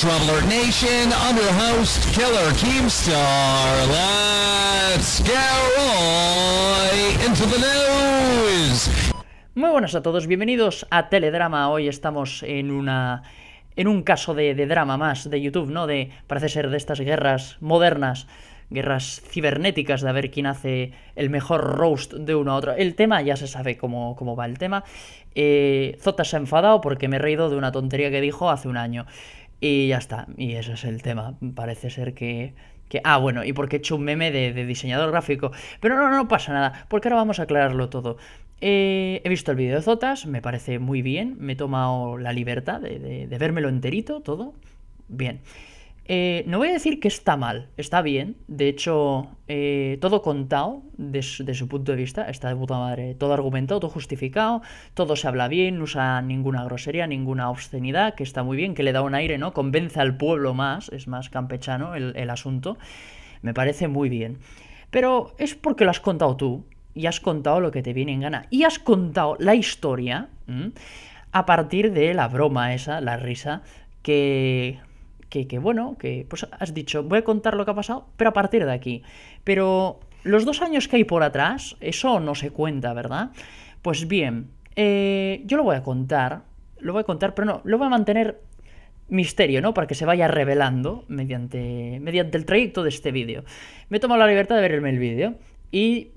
Traveler Nation under host Killer Keemstar. Let's go right into the news. Muy buenas a todos, bienvenidos a Teledrama. Hoy estamos en una en un caso de, de drama más de YouTube, ¿no? De parece ser de estas guerras modernas guerras cibernéticas de a ver quién hace el mejor roast de uno a otro. El tema ya se sabe cómo, cómo va el tema. Eh, Zota se ha enfadado porque me he reído de una tontería que dijo hace un año. Y ya está, y ese es el tema. Parece ser que... que ah, bueno, y porque he hecho un meme de, diseñador gráfico. Pero no, no pasa nada, porque ahora vamos a aclararlo todo. Eh, he visto el vídeo de Zotas, me parece muy bien, me he tomado la libertad de, de vérmelo enterito, todo. Bien. Eh, no voy a decir que está mal, está bien. De hecho, eh, todo contado de su, de su, punto de vista, está de puta madre. Todo argumentado, todo justificado, todo se habla bien, no usa ninguna grosería, ninguna obscenidad, que está muy bien, que le da un aire, ¿no? Convence al pueblo más, es más campechano el, el asunto. Me parece muy bien. Pero es porque lo has contado tú y has contado lo que te viene en gana. Y has contado la historia a partir de la broma esa, la risa, que que, bueno, que pues has dicho, voy a contar lo que ha pasado, pero a partir de aquí. Pero los dos años que hay por atrás, eso no se cuenta, ¿verdad? Pues bien, eh, yo lo voy a contar, lo voy a contar, pero no, lo voy a mantener misterio, ¿no? Para que se vaya revelando mediante, mediante el trayecto de este vídeo. Me he tomado la libertad de verme el vídeo y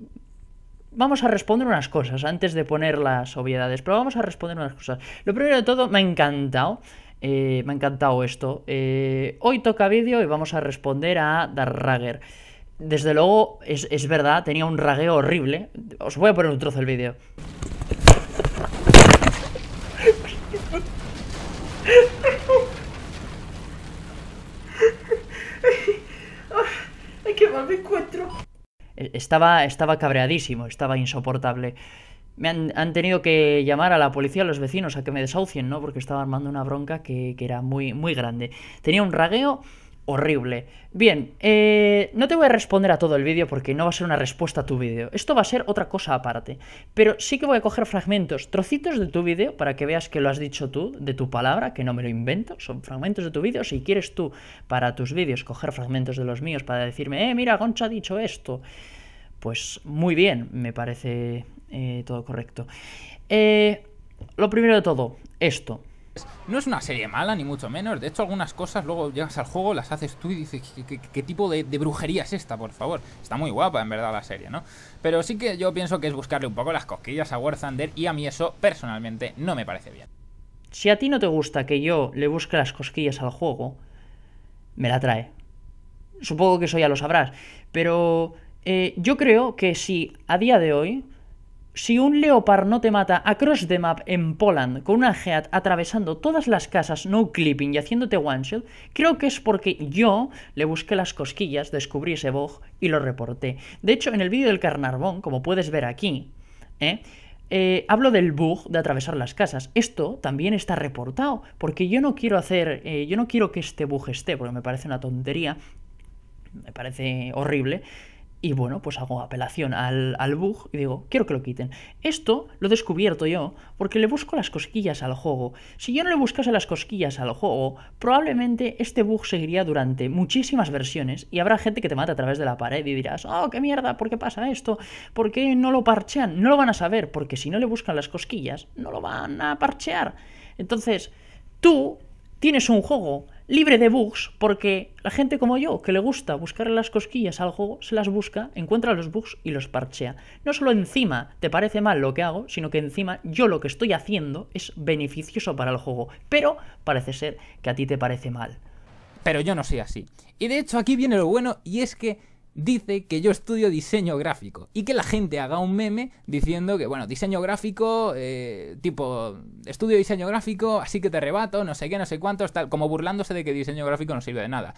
vamos a responder unas cosas antes de poner las obviedades, pero vamos a responder unas cosas. Lo primero de todo, me ha encantado eh, me ha encantado esto. Eh, hoy toca vídeo y vamos a responder a Darrager. Desde luego, es, es, verdad, tenía un ragueo horrible. Os voy a poner un trozo del vídeo. ¡Ay, qué mal me encuentro! Estaba, estaba cabreadísimo, estaba insoportable me han, han, tenido que llamar a la policía, a los vecinos, a que me desahucien, ¿no? Porque estaba armando una bronca que, que era muy, muy grande. Tenía un ragueo horrible. Bien, eh, no te voy a responder a todo el vídeo porque no va a ser una respuesta a tu vídeo. Esto va a ser otra cosa aparte. Pero sí que voy a coger fragmentos, trocitos de tu vídeo para que veas que lo has dicho tú, de tu palabra, que no me lo invento. Son fragmentos de tu vídeo. Si quieres tú, para tus vídeos, coger fragmentos de los míos para decirme, eh, mira, Goncha ha dicho esto. Pues muy bien, me parece eh, todo correcto. Eh, lo primero de todo, esto. No es una serie mala, ni mucho menos. De hecho, algunas cosas luego llegas al juego, las haces tú y dices, ¿qué, qué, qué tipo de, de, brujería es esta, por favor? Está muy guapa, en verdad, la serie, ¿no? Pero sí que yo pienso que es buscarle un poco las cosquillas a War Thunder y a mí eso, personalmente, no me parece bien. Si a ti no te gusta que yo le busque las cosquillas al juego, me la trae. Supongo que eso ya lo sabrás. Pero eh, yo creo que si a día de hoy si un Leopard no te mata across the map en Poland con una Heat atravesando todas las casas no clipping y haciéndote one shot, creo que es porque yo le busqué las cosquillas, descubrí ese bug y lo reporté. De hecho, en el vídeo del Carnarvon, como puedes ver aquí, ¿eh? Eh, hablo del bug de atravesar las casas. Esto también está reportado, porque yo no quiero hacer, eh, yo no quiero que este bug esté, porque me parece una tontería, me parece horrible. Y bueno, pues hago apelación al, al, bug y digo, quiero que lo quiten. Esto lo he descubierto yo porque le busco las cosquillas al juego. Si yo no le buscase las cosquillas al juego, probablemente este bug seguiría durante muchísimas versiones y habrá gente que te mata a través de la pared y dirás, oh, qué mierda, ¿por qué pasa esto? ¿Por qué no lo parchean? No lo van a saber porque si no le buscan las cosquillas, no lo van a parchear. Entonces, tú tienes un juego libre de bugs, porque la gente como yo, que le gusta buscar las cosquillas al juego, se las busca, encuentra los bugs y los parchea. No solo encima te parece mal lo que hago, sino que encima yo lo que estoy haciendo es beneficioso para el juego. Pero parece ser que a ti te parece mal. Pero yo no soy así. Y de hecho aquí viene lo bueno y es que dice que yo estudio diseño gráfico y que la gente haga un meme diciendo que, bueno, diseño gráfico, eh, tipo, estudio diseño gráfico, así que te rebato, no sé qué, no sé cuántos, como burlándose de que diseño gráfico no sirve de nada.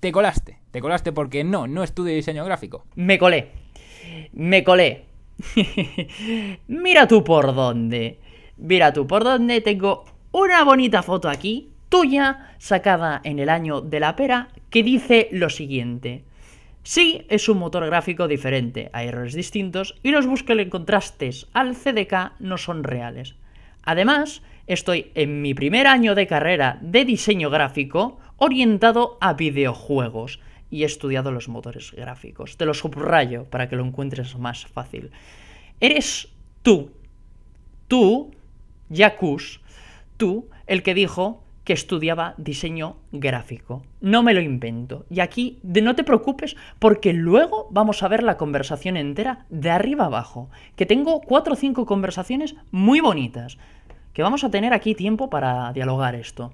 Te colaste, te colaste porque no, no estudio diseño gráfico. Me colé, me colé. Mira tú por dónde. Mira tú por dónde tengo una bonita foto aquí, tuya, sacada en el año de la pera, que dice lo siguiente. Sí, es un motor gráfico diferente, hay errores distintos y los búsqueles en contrastes al CDK no son reales. Además, estoy en mi primer año de carrera de diseño gráfico orientado a videojuegos y he estudiado los motores gráficos. Te lo subrayo para que lo encuentres más fácil. Eres tú, tú, Yakus, tú, el que dijo que estudiaba diseño gráfico. No me lo invento. Y aquí de no te preocupes porque luego vamos a ver la conversación entera de arriba abajo. Que tengo cuatro o cinco conversaciones muy bonitas. Que vamos a tener aquí tiempo para dialogar esto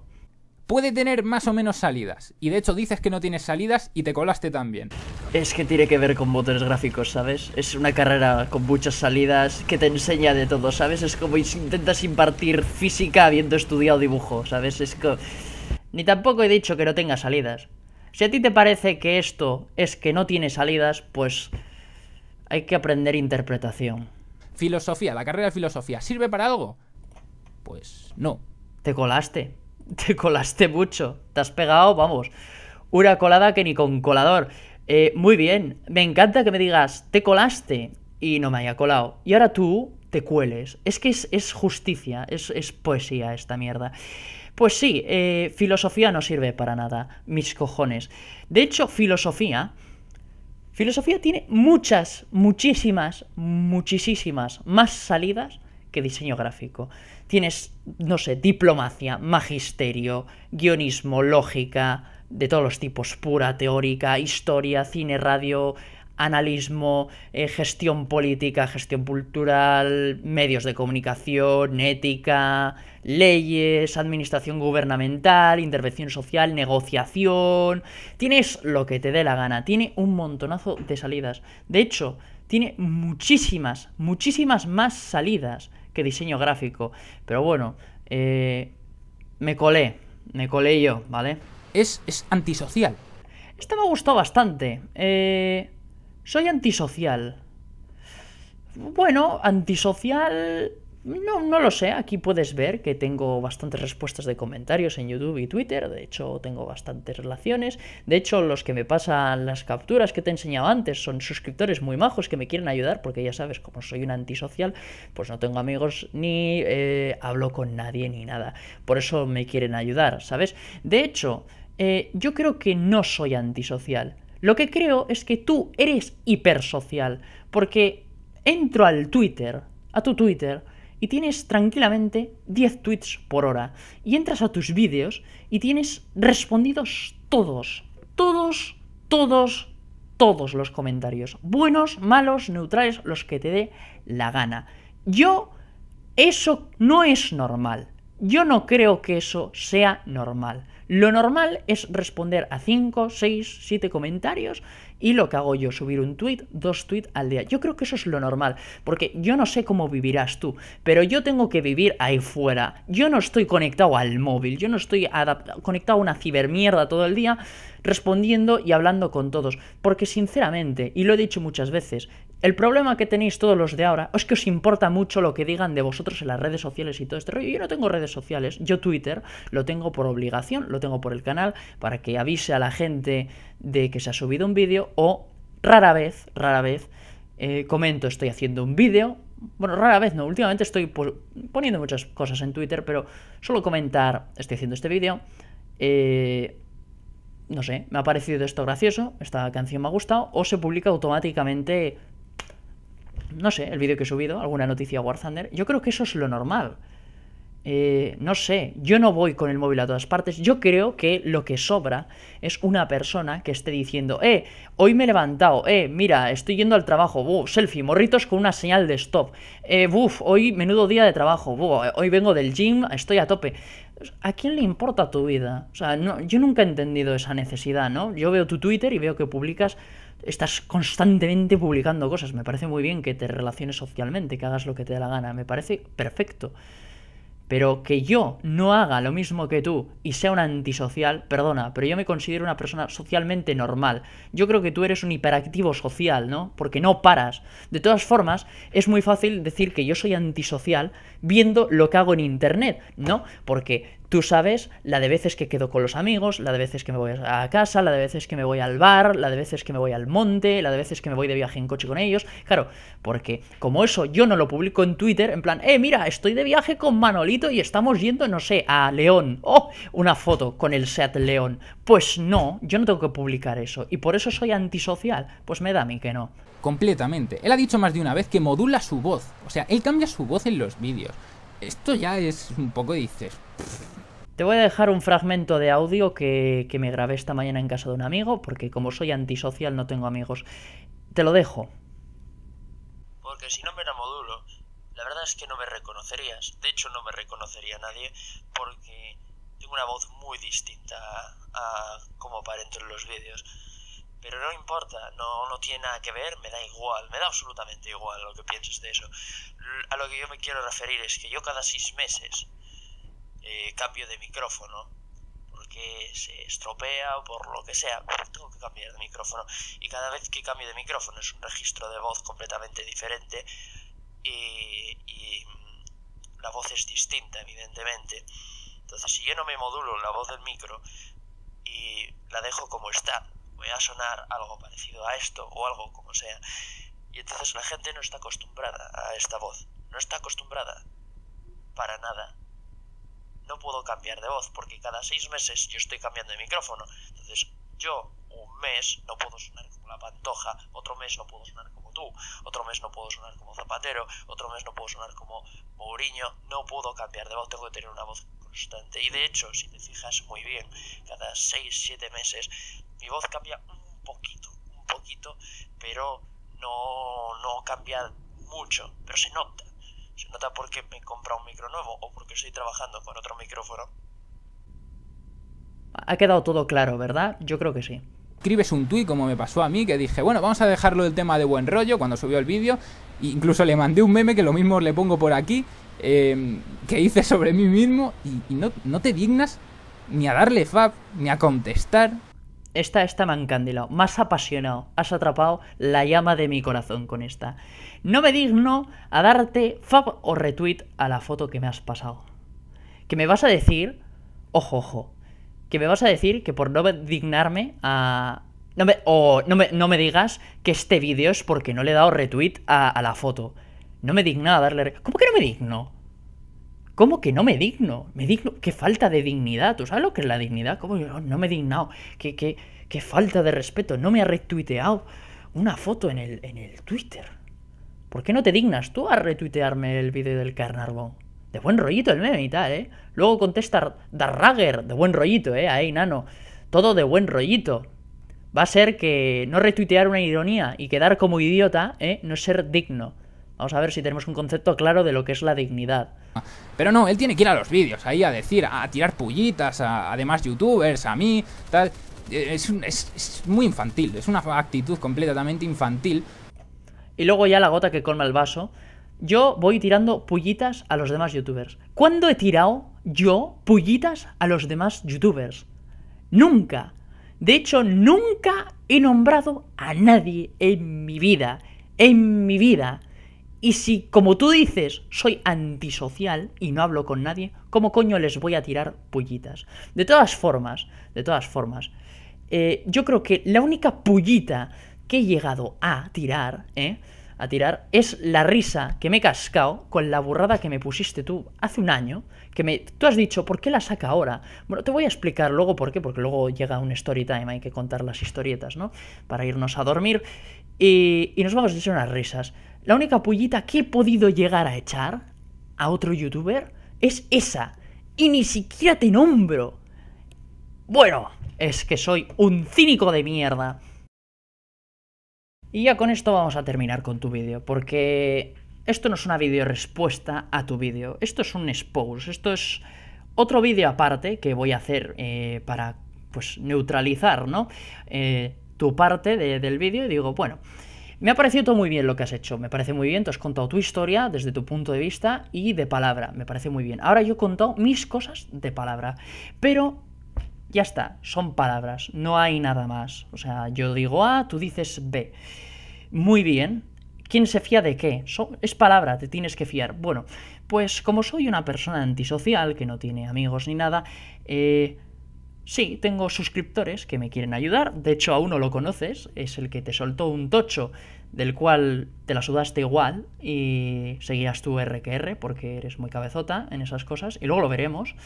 puede tener más o menos salidas. Y de hecho dices que no tienes salidas y te colaste también. Es que tiene que ver con motores gráficos, ¿sabes? Es una carrera con muchas salidas que te enseña de todo, ¿sabes? Es como si intentas impartir física habiendo estudiado dibujo, ¿sabes? Es que... Ni tampoco he dicho que no tenga salidas. Si a ti te parece que esto es que no tiene salidas, pues hay que aprender interpretación. Filosofía, la carrera de filosofía, ¿sirve para algo? Pues no. Te colaste. te colaste mucho. Te has pegado, vamos, una colada que ni con colador. Eh, muy bien, me encanta que me digas, te colaste y no me haya colado. Y ahora tú te cueles. Es que es, justicia, es, poesía esta mierda. Pues sí, eh, filosofía no sirve para nada, mis cojones. De hecho, filosofía... Filosofía tiene muchas, muchísimas, muchísimas más salidas que diseño gráfico. Tienes, no sé, diplomacia, magisterio, guionismo, lógica, de todos los tipos, pura, teórica, historia, cine, radio, analismo, eh, gestión política, gestión cultural, medios de comunicación, ética, leyes, administración gubernamental, intervención social, negociación. Tienes lo que te dé la gana, tiene un montonazo de salidas. De hecho, tiene muchísimas, muchísimas más salidas que diseño gráfico. Pero bueno, eh, me colé, me colé yo, ¿vale? Es, es antisocial. Este me ha gustado bastante. Eh, soy antisocial. Bueno, antisocial no, no lo sé. Aquí puedes ver que tengo bastantes respuestas de comentarios en YouTube y Twitter. De hecho, tengo bastantes relaciones. De hecho, los que me pasan las capturas que te he enseñado antes son suscriptores muy majos que me quieren ayudar porque ya sabes, como soy un antisocial, pues no tengo amigos ni eh, hablo con nadie ni nada. Por eso me quieren ayudar, ¿sabes? De hecho, eh, yo creo que no soy antisocial. Lo que creo es que tú eres hipersocial. Porque entro al Twitter, a tu Twitter, y tienes tranquilamente 10 tweets por hora. Y entras a tus vídeos y tienes respondidos todos, todos, todos, todos los comentarios. Buenos, malos, neutrales, los que te dé la gana. Yo, eso no es normal. Yo no creo que eso sea normal. Lo normal es responder a 5, 6, 7 comentarios y lo que hago yo, subir un tweet, dos tweets al día. Yo creo que eso es lo normal, porque yo no sé cómo vivirás tú, pero yo tengo que vivir ahí fuera. Yo no estoy conectado al móvil, yo no estoy conectado a una cibermierda todo el día respondiendo y hablando con todos, porque sinceramente, y lo he dicho muchas veces, el problema que tenéis todos los de ahora es que os importa mucho lo que digan de vosotros en las redes sociales y todo este rollo. Yo no tengo redes sociales, yo Twitter lo tengo por obligación, lo tengo por el canal para que avise a la gente de que se ha subido un vídeo o rara vez, rara vez eh, comento estoy haciendo un vídeo. Bueno, rara vez no, últimamente estoy poniendo muchas cosas en Twitter, pero solo comentar estoy haciendo este vídeo. Eh, no sé, me ha parecido esto gracioso, esta canción me ha gustado, o se publica automáticamente no sé, el vídeo que he subido, alguna noticia War Thunder, yo creo que eso es lo normal. Eh, no sé, yo no voy con el móvil a todas partes. Yo creo que lo que sobra es una persona que esté diciendo, eh, hoy me he levantado, eh, mira, estoy yendo al trabajo, uh, selfie, morritos con una señal de stop, eh, buf, hoy menudo día de trabajo, hoy vengo del gym, estoy a tope. ¿A quién le importa tu vida? O sea, no, yo nunca he entendido esa necesidad, ¿no? Yo veo tu Twitter y veo que publicas estás constantemente publicando cosas. Me parece muy bien que te relaciones socialmente, que hagas lo que te dé la gana. Me parece perfecto. Pero que yo no haga lo mismo que tú y sea un antisocial, perdona, pero yo me considero una persona socialmente normal. Yo creo que tú eres un hiperactivo social, ¿no? Porque no paras. De todas formas, es muy fácil decir que yo soy antisocial viendo lo que hago en Internet, ¿no? Porque Tú sabes la de veces que quedo con los amigos, la de veces que me voy a casa, la de veces que me voy al bar, la de veces que me voy al monte, la de veces que me voy de viaje en coche con ellos. Claro, porque como eso yo no lo publico en Twitter, en plan, eh, mira, estoy de viaje con Manolito y estamos yendo, no sé, a León. Oh, una foto con el Seat León. Pues no, yo no tengo que publicar eso. Y por eso soy antisocial. Pues me da a mí que no. Completamente. Él ha dicho más de una vez que modula su voz. O sea, él cambia su voz en los vídeos. Esto ya es un poco, dices... Te voy a dejar un fragmento de audio que, que, me grabé esta mañana en casa de un amigo, porque como soy antisocial no tengo amigos. Te lo dejo. Porque si no me la modulo, la verdad es que no me reconocerías. De hecho, no me reconocería nadie porque tengo una voz muy distinta a, a como aparento en los vídeos. Pero no importa, no, no tiene nada que ver, me da igual, me da absolutamente igual lo que pienses de eso. A lo que yo me quiero referir es que yo cada seis meses eh, cambio de micrófono porque se estropea o por lo que sea, tengo que cambiar de micrófono y cada vez que cambio de micrófono es un registro de voz completamente diferente y, y la voz es distinta evidentemente entonces si yo no me modulo la voz del micro y la dejo como está voy a sonar algo parecido a esto o algo como sea. Y entonces la gente no está acostumbrada a esta voz no está acostumbrada para nada. No puedo cambiar de voz porque cada seis meses yo estoy cambiando de micrófono. Entonces, yo un mes no puedo sonar como la pantoja, otro mes no puedo sonar como tú, otro mes no puedo sonar como Zapatero, otro mes no puedo sonar como Mourinho, no puedo cambiar de voz, tengo que tener una voz constante. Y de hecho, si te fijas muy bien, cada seis, siete meses mi voz cambia un poquito, un poquito, pero no, no cambia mucho, pero se nota se nota porque me compra un micro nuevo o porque estoy trabajando con otro micrófono. Ha quedado todo claro, ¿verdad? Yo creo que sí. Escribes un tuit como me pasó a mí, que dije, bueno, vamos a dejarlo del tema de buen rollo cuando subió el vídeo. Incluso le mandé un meme que lo mismo le pongo por aquí, eh, que hice sobre mí mismo y, no, no, te dignas ni a darle fab, ni a contestar. Esta, esta me ha más apasionado, has atrapado la llama de mi corazón con esta. No me digno a darte fab o retweet a la foto que me has pasado. Que me vas a decir, ojo, ojo, que me vas a decir que por no dignarme a... No me, o no me, no me digas que este vídeo es porque no le he dado retweet a la foto. No me digna a darle... ¿Cómo que no me digno? ¿Cómo que no me digno? Me digno. Qué falta de dignidad. ¿Tú sabes lo que es la dignidad? ¿Cómo yo no me he dignado? ¿Qué, qué, qué falta de respeto? No me ha retuiteado una foto en el, en el Twitter. ¿Por qué no te dignas tú a retuitearme el vídeo del Carnarvon? De buen rollito el meme y tal, ¿eh? Luego contesta Darrager, de buen rollito, ¿eh? Ahí, nano. Todo de buen rollito. Va a ser que no retuitear una ironía y quedar como idiota, ¿eh? No ser digno. Vamos a ver si tenemos un concepto claro de lo que es la dignidad. Pero no, él tiene que ir a los vídeos, ahí a decir, a tirar pullitas a, a demás youtubers, a mí, tal. Es, es, es, muy infantil, es una actitud completamente infantil. Y luego ya la gota que colma el vaso. Yo voy tirando pullitas a los demás youtubers. ¿Cuándo he tirado yo pullitas a los demás youtubers? Nunca. De hecho, nunca he nombrado a nadie en mi vida. En mi vida. Y si, como tú dices, soy antisocial y no hablo con nadie, ¿cómo coño les voy a tirar pullitas? De todas formas, de todas formas, eh, yo creo que la única pullita que he llegado a tirar, ¿eh? A tirar, es la risa que me he cascado con la burrada que me pusiste tú hace un año, que me, tú has dicho, ¿por qué la saca ahora? Bueno, te voy a explicar luego por qué, porque luego llega un story time, hay que contar las historietas, ¿no? Para irnos a dormir y, y nos vamos a echar unas risas. La única pullita que he podido llegar a echar a otro youtuber es esa. Y ni siquiera te nombro. Bueno, es que soy un cínico de mierda. Y ya con esto vamos a terminar con tu vídeo, porque esto no es una vídeo respuesta a tu vídeo, esto es un expose, esto es otro vídeo aparte que voy a hacer eh, para pues neutralizar, ¿no? Eh, tu parte de, del vídeo y digo, bueno, me ha parecido todo muy bien lo que has hecho, me parece muy bien, te has contado tu historia desde tu punto de vista y de palabra, me parece muy bien. Ahora yo he contado mis cosas de palabra, pero ya está, son palabras, no hay nada más. O sea, yo digo A, tú dices B. Muy bien. ¿Quién se fía de qué? Es palabra, te tienes que fiar. Bueno, pues como soy una persona antisocial, que no tiene amigos ni nada, eh, sí, tengo suscriptores que me quieren ayudar. De hecho, a uno lo conoces, es el que te soltó un tocho del cual te la sudaste igual y seguías tu RQR porque eres muy cabezota en esas cosas, y luego lo veremos.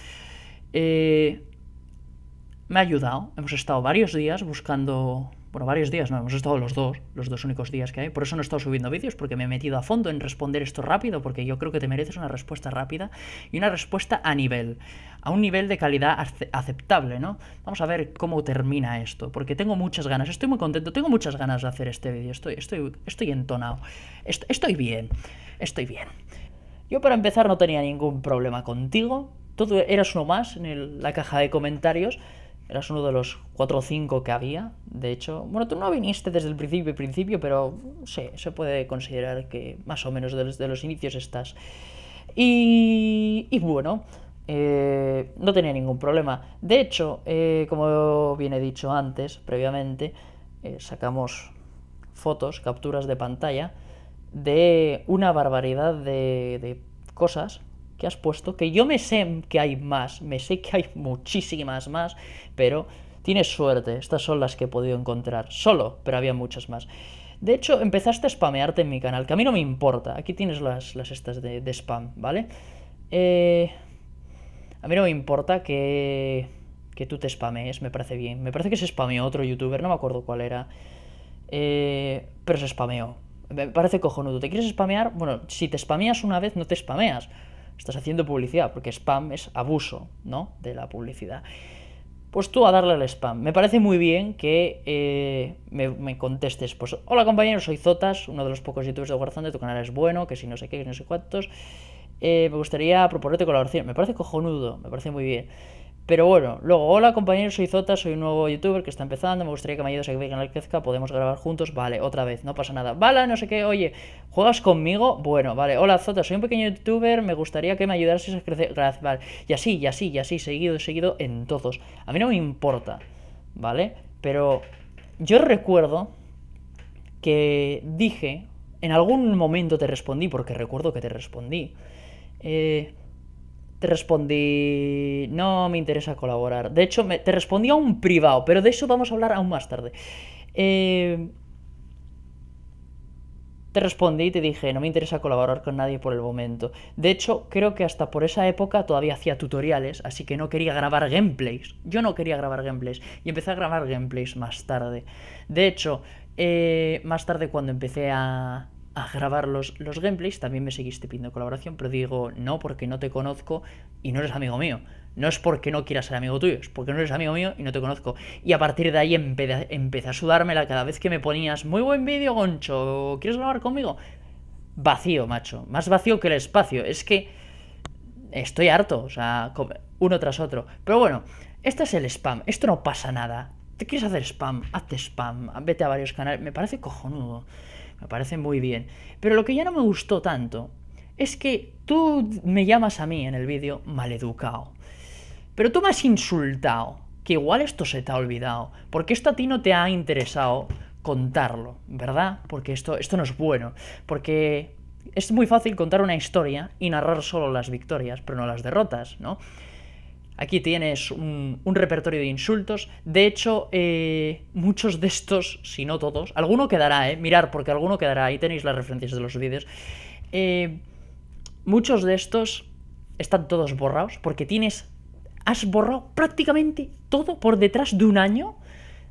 Eh, me ha ayudado. Hemos estado varios días buscando. Bueno, varios días, no, hemos estado los dos, los dos únicos días que hay. Por eso no he estado subiendo vídeos, porque me he metido a fondo en responder esto rápido, porque yo creo que te mereces una respuesta rápida y una respuesta a nivel, a un nivel de calidad ace- aceptable, ¿no? Vamos a ver cómo termina esto, porque tengo muchas ganas, estoy muy contento, tengo muchas ganas de hacer este vídeo, estoy, estoy, estoy entonado, Est- estoy bien, estoy bien. Yo para empezar no tenía ningún problema contigo. Todo eras uno más en el- la caja de comentarios. Eras uno de los 4 o 5 que había. De hecho, bueno, tú no viniste desde el principio, principio, pero sí, se puede considerar que más o menos desde los inicios estás. Y, y bueno, eh, no tenía ningún problema. De hecho, eh, como bien he dicho antes, previamente, eh, sacamos fotos, capturas de pantalla de una barbaridad de, de cosas que has puesto, que yo me sé que hay más, me sé que hay muchísimas más, pero tienes suerte, estas son las que he podido encontrar, solo, pero había muchas más. De hecho, empezaste a spamearte en mi canal, que a mí no me importa, aquí tienes las, las estas de, spam, ¿vale? Eh, a mí no me importa que, que tú te spamees, me parece bien. Me parece que se spameó otro youtuber, no me acuerdo cuál era. Eh, pero se spameó. Me parece cojonudo. ¿Te quieres spamear? Bueno, si te spameas una vez, no te spameas. Estás haciendo publicidad, porque spam es abuso, ¿no? De la publicidad. Pues tú a darle al spam. Me parece muy bien que eh, me, contestes. Pues, hola compañero, soy Zotas, uno de los pocos youtubers de Warzone, tu canal es bueno, que si no sé qué, que no sé cuántos. Eh, me gustaría proponerte colaboración. Me parece cojonudo, me parece muy bien. Pero bueno, luego, hola compañero, soy Zota, soy un nuevo youtuber que está empezando, me gustaría que me ayudes a que mi canal crezca, podemos grabar juntos, vale, otra vez, no pasa nada. Vale, no sé qué, oye, ¿juegas conmigo? Bueno, vale, hola Zota, soy un pequeño youtuber, me gustaría que me ayudases a crecer, gracias, vale. Y así, y así, y así, seguido, seguido en todos. A mí no me importa, ¿vale? Pero yo recuerdo que dije, en algún momento te respondí, porque recuerdo que te respondí, eh, te respondí, no me interesa colaborar. De hecho, me- te respondí a un privado, pero de eso vamos a hablar aún más tarde. Eh, te respondí y te dije, no me interesa colaborar con nadie por el momento. De hecho, creo que hasta por esa época todavía hacía tutoriales, así que no quería grabar gameplays. Yo no quería grabar gameplays y empecé a grabar gameplays más tarde. De hecho, eh, más tarde cuando empecé a, a grabar los, los gameplays también me seguiste pidiendo colaboración, pero digo, no, porque no te conozco y no eres amigo mío. No es porque no quieras ser amigo tuyo, es porque no eres amigo mío y no te conozco. Y a partir de ahí empe- empecé a sudármela cada vez que me ponías, muy buen vídeo, Goncho, ¿quieres grabar conmigo? Vacío, macho, más vacío que el espacio. Es que estoy harto, o sea, uno tras otro. Pero bueno, este es el spam, esto no pasa nada. ¿Te quieres hacer spam? Hazte spam, vete a varios canales. Me parece cojonudo, me parece muy bien. Pero lo que ya no me gustó tanto es que tú me llamas a mí en el vídeo maleducado. Pero tú me has insultado, que igual esto se te ha olvidado, porque esto a ti no te ha interesado contarlo, ¿verdad? Porque esto, esto no es bueno, porque es muy fácil contar una historia y narrar solo las victorias, pero no las derrotas, ¿no? Aquí tienes un, repertorio de insultos. De hecho, eh, muchos de estos, si no todos, alguno quedará, ¿eh? Mirar, porque alguno quedará. Ahí tenéis las referencias de los vídeos. Eh, muchos de estos están todos borrados porque tienes. Has borrado prácticamente todo por detrás de un año.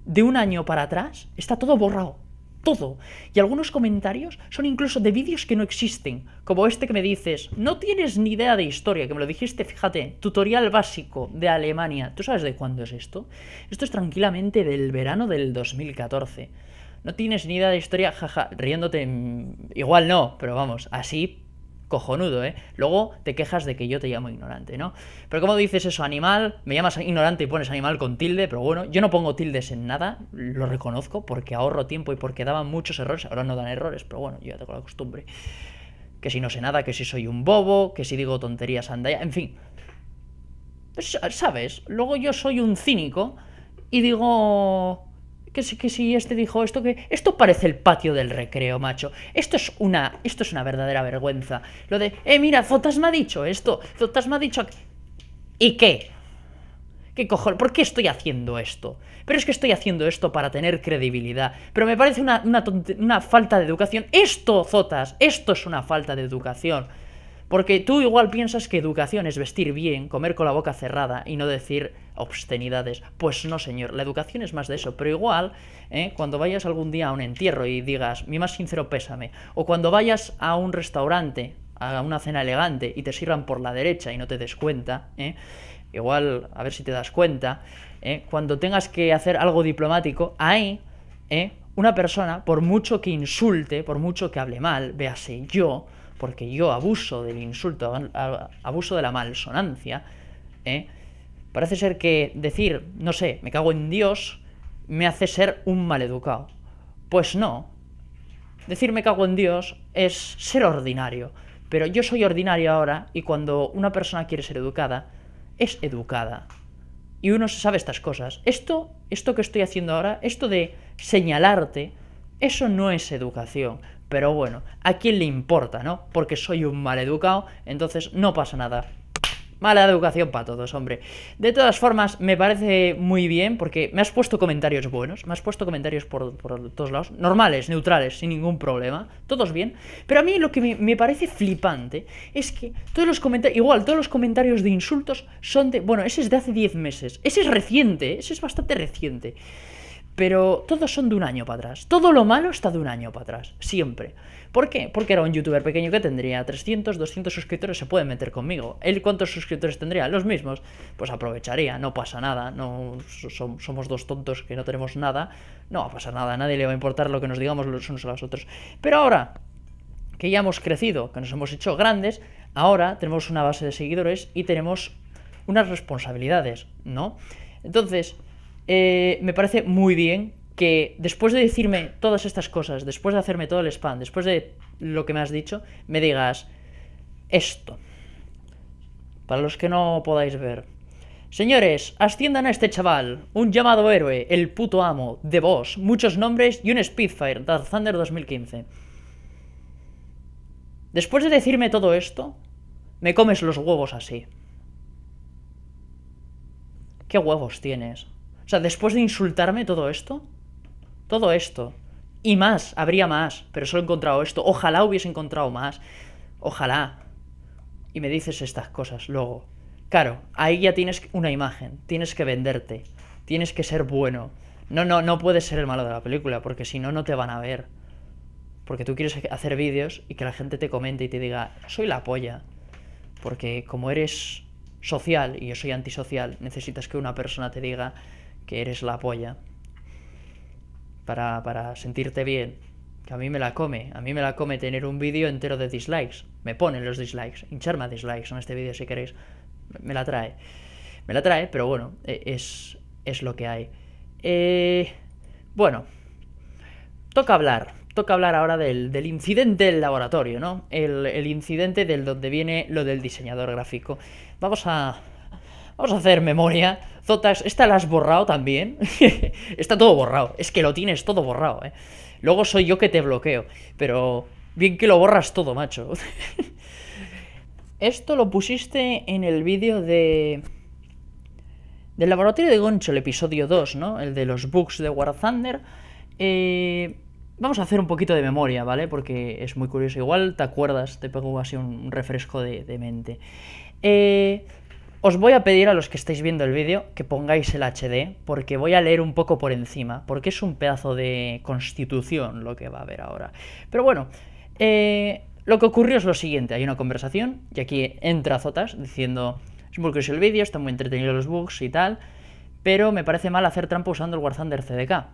De un año para atrás. Está todo borrado. Todo. Y algunos comentarios son incluso de vídeos que no existen. Como este que me dices, no tienes ni idea de historia, que me lo dijiste, fíjate, tutorial básico de Alemania. ¿Tú sabes de cuándo es esto? Esto es tranquilamente del verano del 2014. No tienes ni idea de historia, jaja, riéndote. mm, Igual no, pero vamos, así cojonudo, ¿eh? Luego te quejas de que yo te llamo ignorante, ¿no? Pero como dices eso, animal, me llamas ignorante y pones animal con tilde, pero bueno, yo no pongo tildes en nada, lo reconozco, porque ahorro tiempo y porque daban muchos errores, ahora no dan errores, pero bueno, yo ya tengo la costumbre. Que si no sé nada, que si soy un bobo, que si digo tonterías andaya, en fin. ¿Sabes? Luego yo soy un cínico y digo que si, que si este dijo esto, que esto parece el patio del recreo, macho. Esto es una, esto es una verdadera vergüenza. Lo de, eh, mira, Zotas me ha dicho esto, Zotas me ha dicho... ¿Y qué? ¿Qué cojones? ¿Por qué estoy haciendo esto? Pero es que estoy haciendo esto para tener credibilidad. Pero me parece una, una, una falta de educación. Esto, Zotas, esto es una falta de educación. Porque tú igual piensas que educación es vestir bien, comer con la boca cerrada y no decir obscenidades. Pues no, señor, la educación es más de eso. Pero igual, ¿eh? cuando vayas algún día a un entierro y digas mi más sincero pésame, o cuando vayas a un restaurante, a una cena elegante y te sirvan por la derecha y no te des cuenta, ¿eh? igual a ver si te das cuenta, ¿eh? cuando tengas que hacer algo diplomático, ahí, ¿eh? una persona, por mucho que insulte, por mucho que hable mal, véase yo, porque yo abuso del insulto, abuso de la malsonancia, ¿eh? parece ser que decir, no sé, me cago en Dios, me hace ser un maleducado. Pues no, Decir me cago en Dios es ser ordinario. Pero yo soy ordinario ahora y cuando una persona quiere ser educada, es educada. Y uno se sabe estas cosas. Esto, esto que estoy haciendo ahora, esto de señalarte, eso no es educación. Pero bueno, ¿a quién le importa, no? Porque soy un mal educado, entonces no pasa nada. Mala educación para todos, hombre. De todas formas, me parece muy bien porque me has puesto comentarios buenos, me has puesto comentarios por, por todos lados, normales, neutrales, sin ningún problema, todos bien. Pero a mí lo que me, me parece flipante es que todos los comentarios, igual, todos los comentarios de insultos son de, bueno, ese es de hace 10 meses, ese es reciente, ese es bastante reciente. Pero todos son de un año para atrás. Todo lo malo está de un año para atrás. Siempre. ¿Por qué? Porque era un youtuber pequeño que tendría 300, 200 suscriptores. Se puede meter conmigo. ¿Él cuántos suscriptores tendría? Los mismos. Pues aprovecharía. No pasa nada. No som- somos dos tontos que no tenemos nada. No va a pasar nada. A nadie le va a importar lo que nos digamos los unos a los otros. Pero ahora que ya hemos crecido, que nos hemos hecho grandes, ahora tenemos una base de seguidores y tenemos unas responsabilidades, ¿no? Entonces, eh, me parece muy bien que después de decirme todas estas cosas, después de hacerme todo el spam, después de lo que me has dicho, me digas esto. Para los que no podáis ver. Señores, asciendan a este chaval, un llamado héroe, el puto amo, de Boss, muchos nombres y un Spitfire, Dark Thunder 2015. Después de decirme todo esto, me comes los huevos así. ¿Qué huevos tienes? O sea, después de insultarme todo esto, todo esto, y más, habría más, pero solo he encontrado esto. Ojalá hubiese encontrado más. Ojalá. Y me dices estas cosas luego. Claro, ahí ya tienes una imagen, tienes que venderte, tienes que ser bueno. No, no, no puedes ser el malo de la película, porque si no, no te van a ver. Porque tú quieres hacer vídeos y que la gente te comente y te diga, soy la polla. Porque como eres social y yo soy antisocial, necesitas que una persona te diga que eres la polla. Para, para sentirte bien. Que a mí me la come. A mí me la come tener un vídeo entero de dislikes. Me ponen los dislikes. Hincharme dislikes en este vídeo si queréis. Me la trae. Me la trae, pero bueno, e- es, es lo que hay. Eh, bueno, toca hablar. Toca hablar ahora del, del incidente del laboratorio, ¿no? El, el incidente del donde viene lo del diseñador gráfico. Vamos a. Vamos a hacer memoria. Zotas, ¿esta la has borrado también? Está todo borrado. Es que lo tienes todo borrado, ¿eh? Luego soy yo que te bloqueo. Pero bien que lo borras todo, macho. Esto lo pusiste en el vídeo de. Del laboratorio de Goncho, el episodio 2, ¿no? El de los bugs de War Thunder. Eh, vamos a hacer un poquito de memoria, ¿vale? Porque es muy curioso. Igual te acuerdas, te pego así un refresco de, de mente. Eh, os voy a pedir a los que estáis viendo el vídeo que pongáis el HD, porque voy a leer un poco por encima, porque es un pedazo de constitución lo que va a haber ahora. Pero bueno, eh, lo que ocurrió es lo siguiente, hay una conversación, y aquí entra Zotas diciendo, es muy curioso el vídeo, está muy entretenido los bugs y tal, pero me parece mal hacer trampa usando el War Thunder CDK.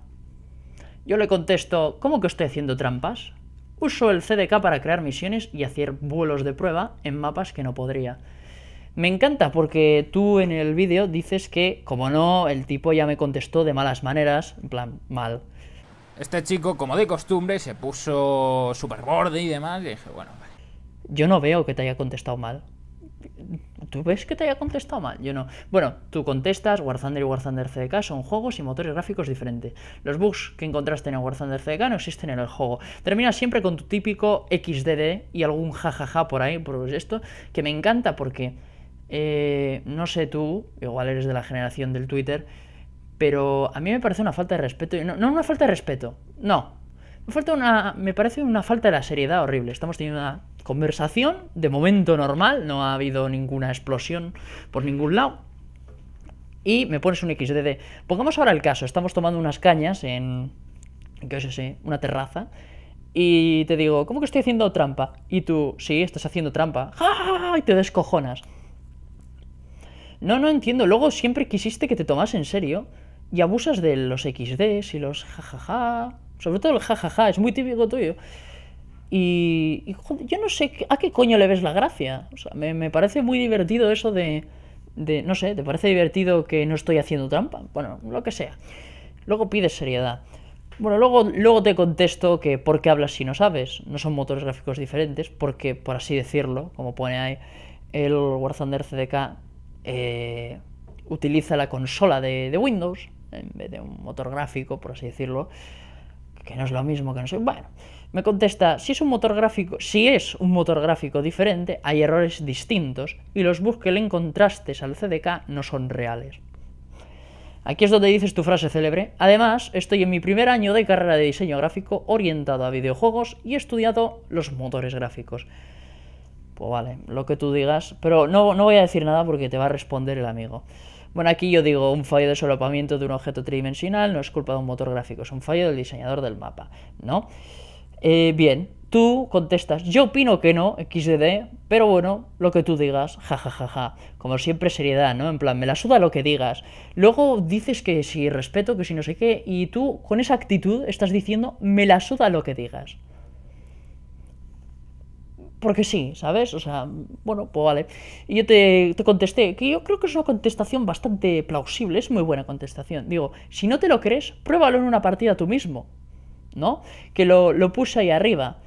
Yo le contesto, ¿cómo que estoy haciendo trampas? Uso el CDK para crear misiones y hacer vuelos de prueba en mapas que no podría. Me encanta porque tú en el vídeo dices que, como no, el tipo ya me contestó de malas maneras, en plan, mal. Este chico, como de costumbre, se puso super borde y demás. Y dije, bueno, vale. Yo no veo que te haya contestado mal. ¿Tú ves que te haya contestado mal? Yo no. Bueno, tú contestas, War Thunder y War Thunder CDK son juegos y motores gráficos diferentes. Los bugs que encontraste en el War Thunder CDK no existen en el juego. Terminas siempre con tu típico XDD y algún jajaja por ahí, por esto, que me encanta porque, eh, no sé tú, igual eres de la generación del Twitter, pero a mí me parece una falta de respeto. No, una falta de respeto, no. Me, falta una, me parece una falta de la seriedad horrible. Estamos teniendo una conversación, de momento normal, no ha habido ninguna explosión por ningún lado. Y me pones un XDD. Pongamos ahora el caso, estamos tomando unas cañas en, qué sé, una terraza. Y te digo, ¿cómo que estoy haciendo trampa? Y tú, sí, estás haciendo trampa. ¡Ja, Y te descojonas. No, no entiendo. Luego siempre quisiste que te tomas en serio. Y abusas de los XDs y los jajaja. Sobre todo el jajaja, es muy típico tuyo. Y, yo no sé a qué coño le ves la gracia. O sea, me, parece muy divertido eso de, de, no sé, ¿te parece divertido que no estoy haciendo trampa? Bueno, lo que sea. Luego pides seriedad. Bueno, luego, luego te contesto que por qué hablas si no sabes. No son motores gráficos diferentes, porque, por así decirlo, como pone ahí, el War Thunder CDK eh, utiliza la consola de, Windows en vez de un motor gráfico, por así decirlo, que no es lo mismo que no sé. Bueno, me contesta, si es un motor gráfico, si es un motor gráfico diferente, hay errores distintos y los bugs que le encontraste al CDK no son reales. Aquí es donde dices tu frase célebre. Además, estoy en mi primer año de carrera de diseño gráfico orientado a videojuegos y he estudiado los motores gráficos. Pues vale, lo que tú digas, pero no, no voy a decir nada porque te va a responder el amigo. Bueno, aquí yo digo, un fallo de solapamiento de un objeto tridimensional no es culpa de un motor gráfico, es un fallo del diseñador del mapa, ¿no? Eh, bien, tú contestas, yo opino que no, XDD, pero bueno, lo que tú digas, jajajaja. Ja, ja, ja. Como siempre, seriedad, ¿no? En plan, me la suda lo que digas. Luego dices que si respeto, que si no sé qué, y tú con esa actitud estás diciendo, me la suda lo que digas. Porque sí, ¿sabes? O sea, bueno, pues vale. Y yo te, te, contesté, que yo creo que es una contestación bastante plausible, es muy buena contestación. Digo, si no te lo crees, pruébalo en una partida tú mismo. ¿no? Que lo, puse ahí arriba.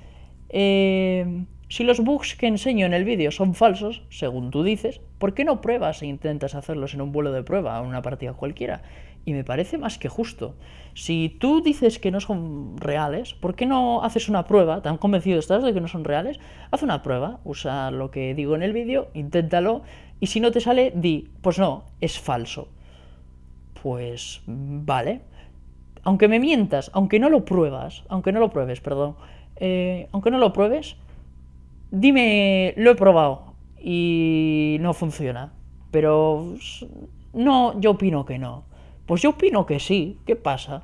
Eh, si los bugs que enseño en el vídeo son falsos, según tú dices, ¿por qué no pruebas e intentas hacerlos en un vuelo de prueba o en una partida cualquiera? Y me parece más que justo. Si tú dices que no son reales, ¿por qué no haces una prueba? ¿Tan convencido estás de que no son reales? Haz una prueba, usa lo que digo en el vídeo, inténtalo, y si no te sale, di, pues no, es falso. Pues vale, aunque me mientas, aunque no lo pruebas, aunque no lo pruebes, perdón, eh, aunque no lo pruebes, dime, lo he probado y no funciona. Pero no, yo opino que no. Pues yo opino que sí. ¿Qué pasa?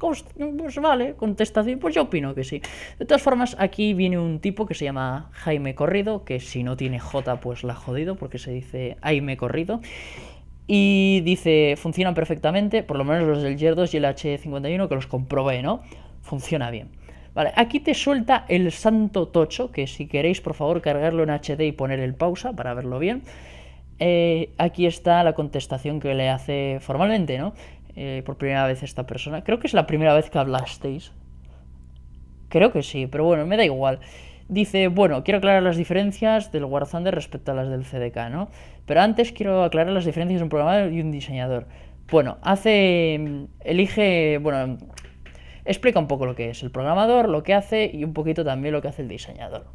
Pues, pues, vale, contestación, pues yo opino que sí. De todas formas, aquí viene un tipo que se llama Jaime Corrido, que si no tiene J, pues la jodido, porque se dice Jaime Corrido. Y dice, funcionan perfectamente, por lo menos los del Yer 2 y el H51 que los comprobé, ¿no? Funciona bien. Vale, aquí te suelta el santo tocho, que si queréis, por favor, cargarlo en HD y poner el pausa para verlo bien. Eh, aquí está la contestación que le hace formalmente, ¿no? Eh, por primera vez esta persona. Creo que es la primera vez que hablasteis. Creo que sí, pero bueno, me da igual. Dice, bueno, quiero aclarar las diferencias del War respecto a las del CDK, ¿no? Pero antes quiero aclarar las diferencias de un programador y un diseñador. Bueno, hace. Elige. Bueno, explica un poco lo que es el programador, lo que hace y un poquito también lo que hace el diseñador.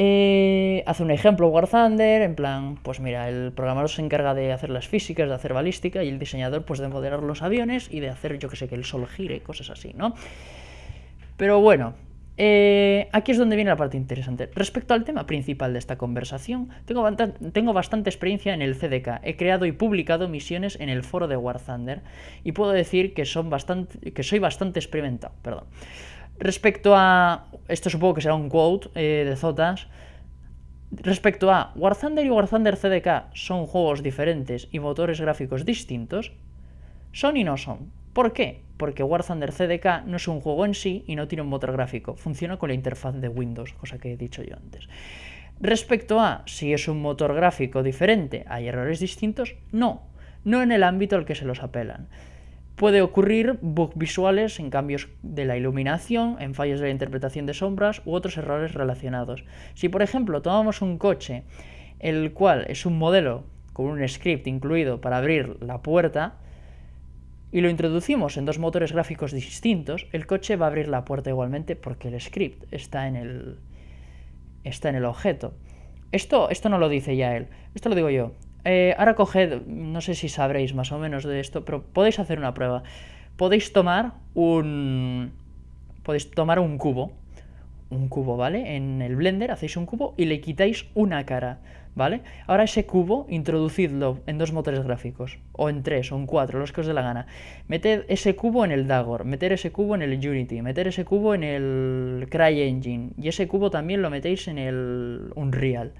Eh, hace un ejemplo War Thunder, en plan, pues mira, el programador se encarga de hacer las físicas, de hacer balística y el diseñador pues de modelar los aviones y de hacer, yo que sé, que el sol gire, cosas así, ¿no? Pero bueno, eh, aquí es donde viene la parte interesante. Respecto al tema principal de esta conversación, tengo, tengo, bastante experiencia en el CDK. He creado y publicado misiones en el foro de War Thunder y puedo decir que, son bastante, que soy bastante experimentado. Perdón. Respecto a... Esto supongo que será un quote eh, de Zotas. Respecto a War Thunder y War Thunder CDK son juegos diferentes y motores gráficos distintos, son y no son. ¿Por qué? Porque War Thunder CDK no es un juego en sí y no tiene un motor gráfico, funciona con la interfaz de Windows, cosa que he dicho yo antes. Respecto a si es un motor gráfico diferente, ¿hay errores distintos? No, no en el ámbito al que se los apelan. Puede ocurrir bugs visuales en cambios de la iluminación, en fallos de la interpretación de sombras u otros errores relacionados. Si por ejemplo tomamos un coche el cual es un modelo con un script incluido para abrir la puerta, y lo introducimos en dos motores gráficos distintos, el coche va a abrir la puerta igualmente porque el script está en el, está en el objeto. Esto, esto no lo dice ya él, esto lo digo yo. Eh, ahora coged, no sé si sabréis más o menos de esto, pero podéis hacer una prueba. Podéis tomar un, podéis tomar un cubo, un cubo, ¿vale? En el Blender hacéis un cubo y le quitáis una cara, ¿vale? Ahora ese cubo introducidlo en dos motores gráficos, o en tres, o en cuatro, los que os dé la gana. Meted ese cubo en el Dagor, meter ese cubo en el Unity, meter ese cubo en el CryEngine, y ese cubo también lo metéis en el Unreal,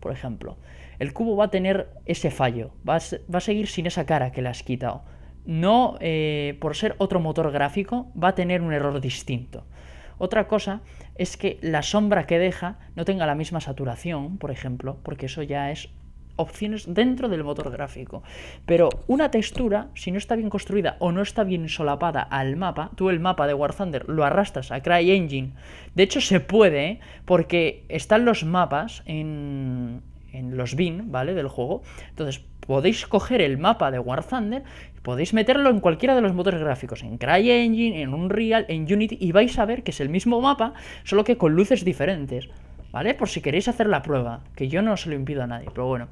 por ejemplo. El cubo va a tener ese fallo, va a, va a seguir sin esa cara que le has quitado. No, eh, por ser otro motor gráfico, va a tener un error distinto. Otra cosa es que la sombra que deja no tenga la misma saturación, por ejemplo, porque eso ya es opciones dentro del motor gráfico. Pero una textura, si no está bien construida o no está bien solapada al mapa, tú el mapa de War Thunder lo arrastras a CryEngine. De hecho, se puede, ¿eh? porque están los mapas en, en los bin, ¿vale? Del juego. Entonces, podéis coger el mapa de War Thunder, podéis meterlo en cualquiera de los motores gráficos, en CryEngine, en Unreal, en Unity, y vais a ver que es el mismo mapa, solo que con luces diferentes, ¿vale? Por si queréis hacer la prueba, que yo no se lo impido a nadie, pero bueno.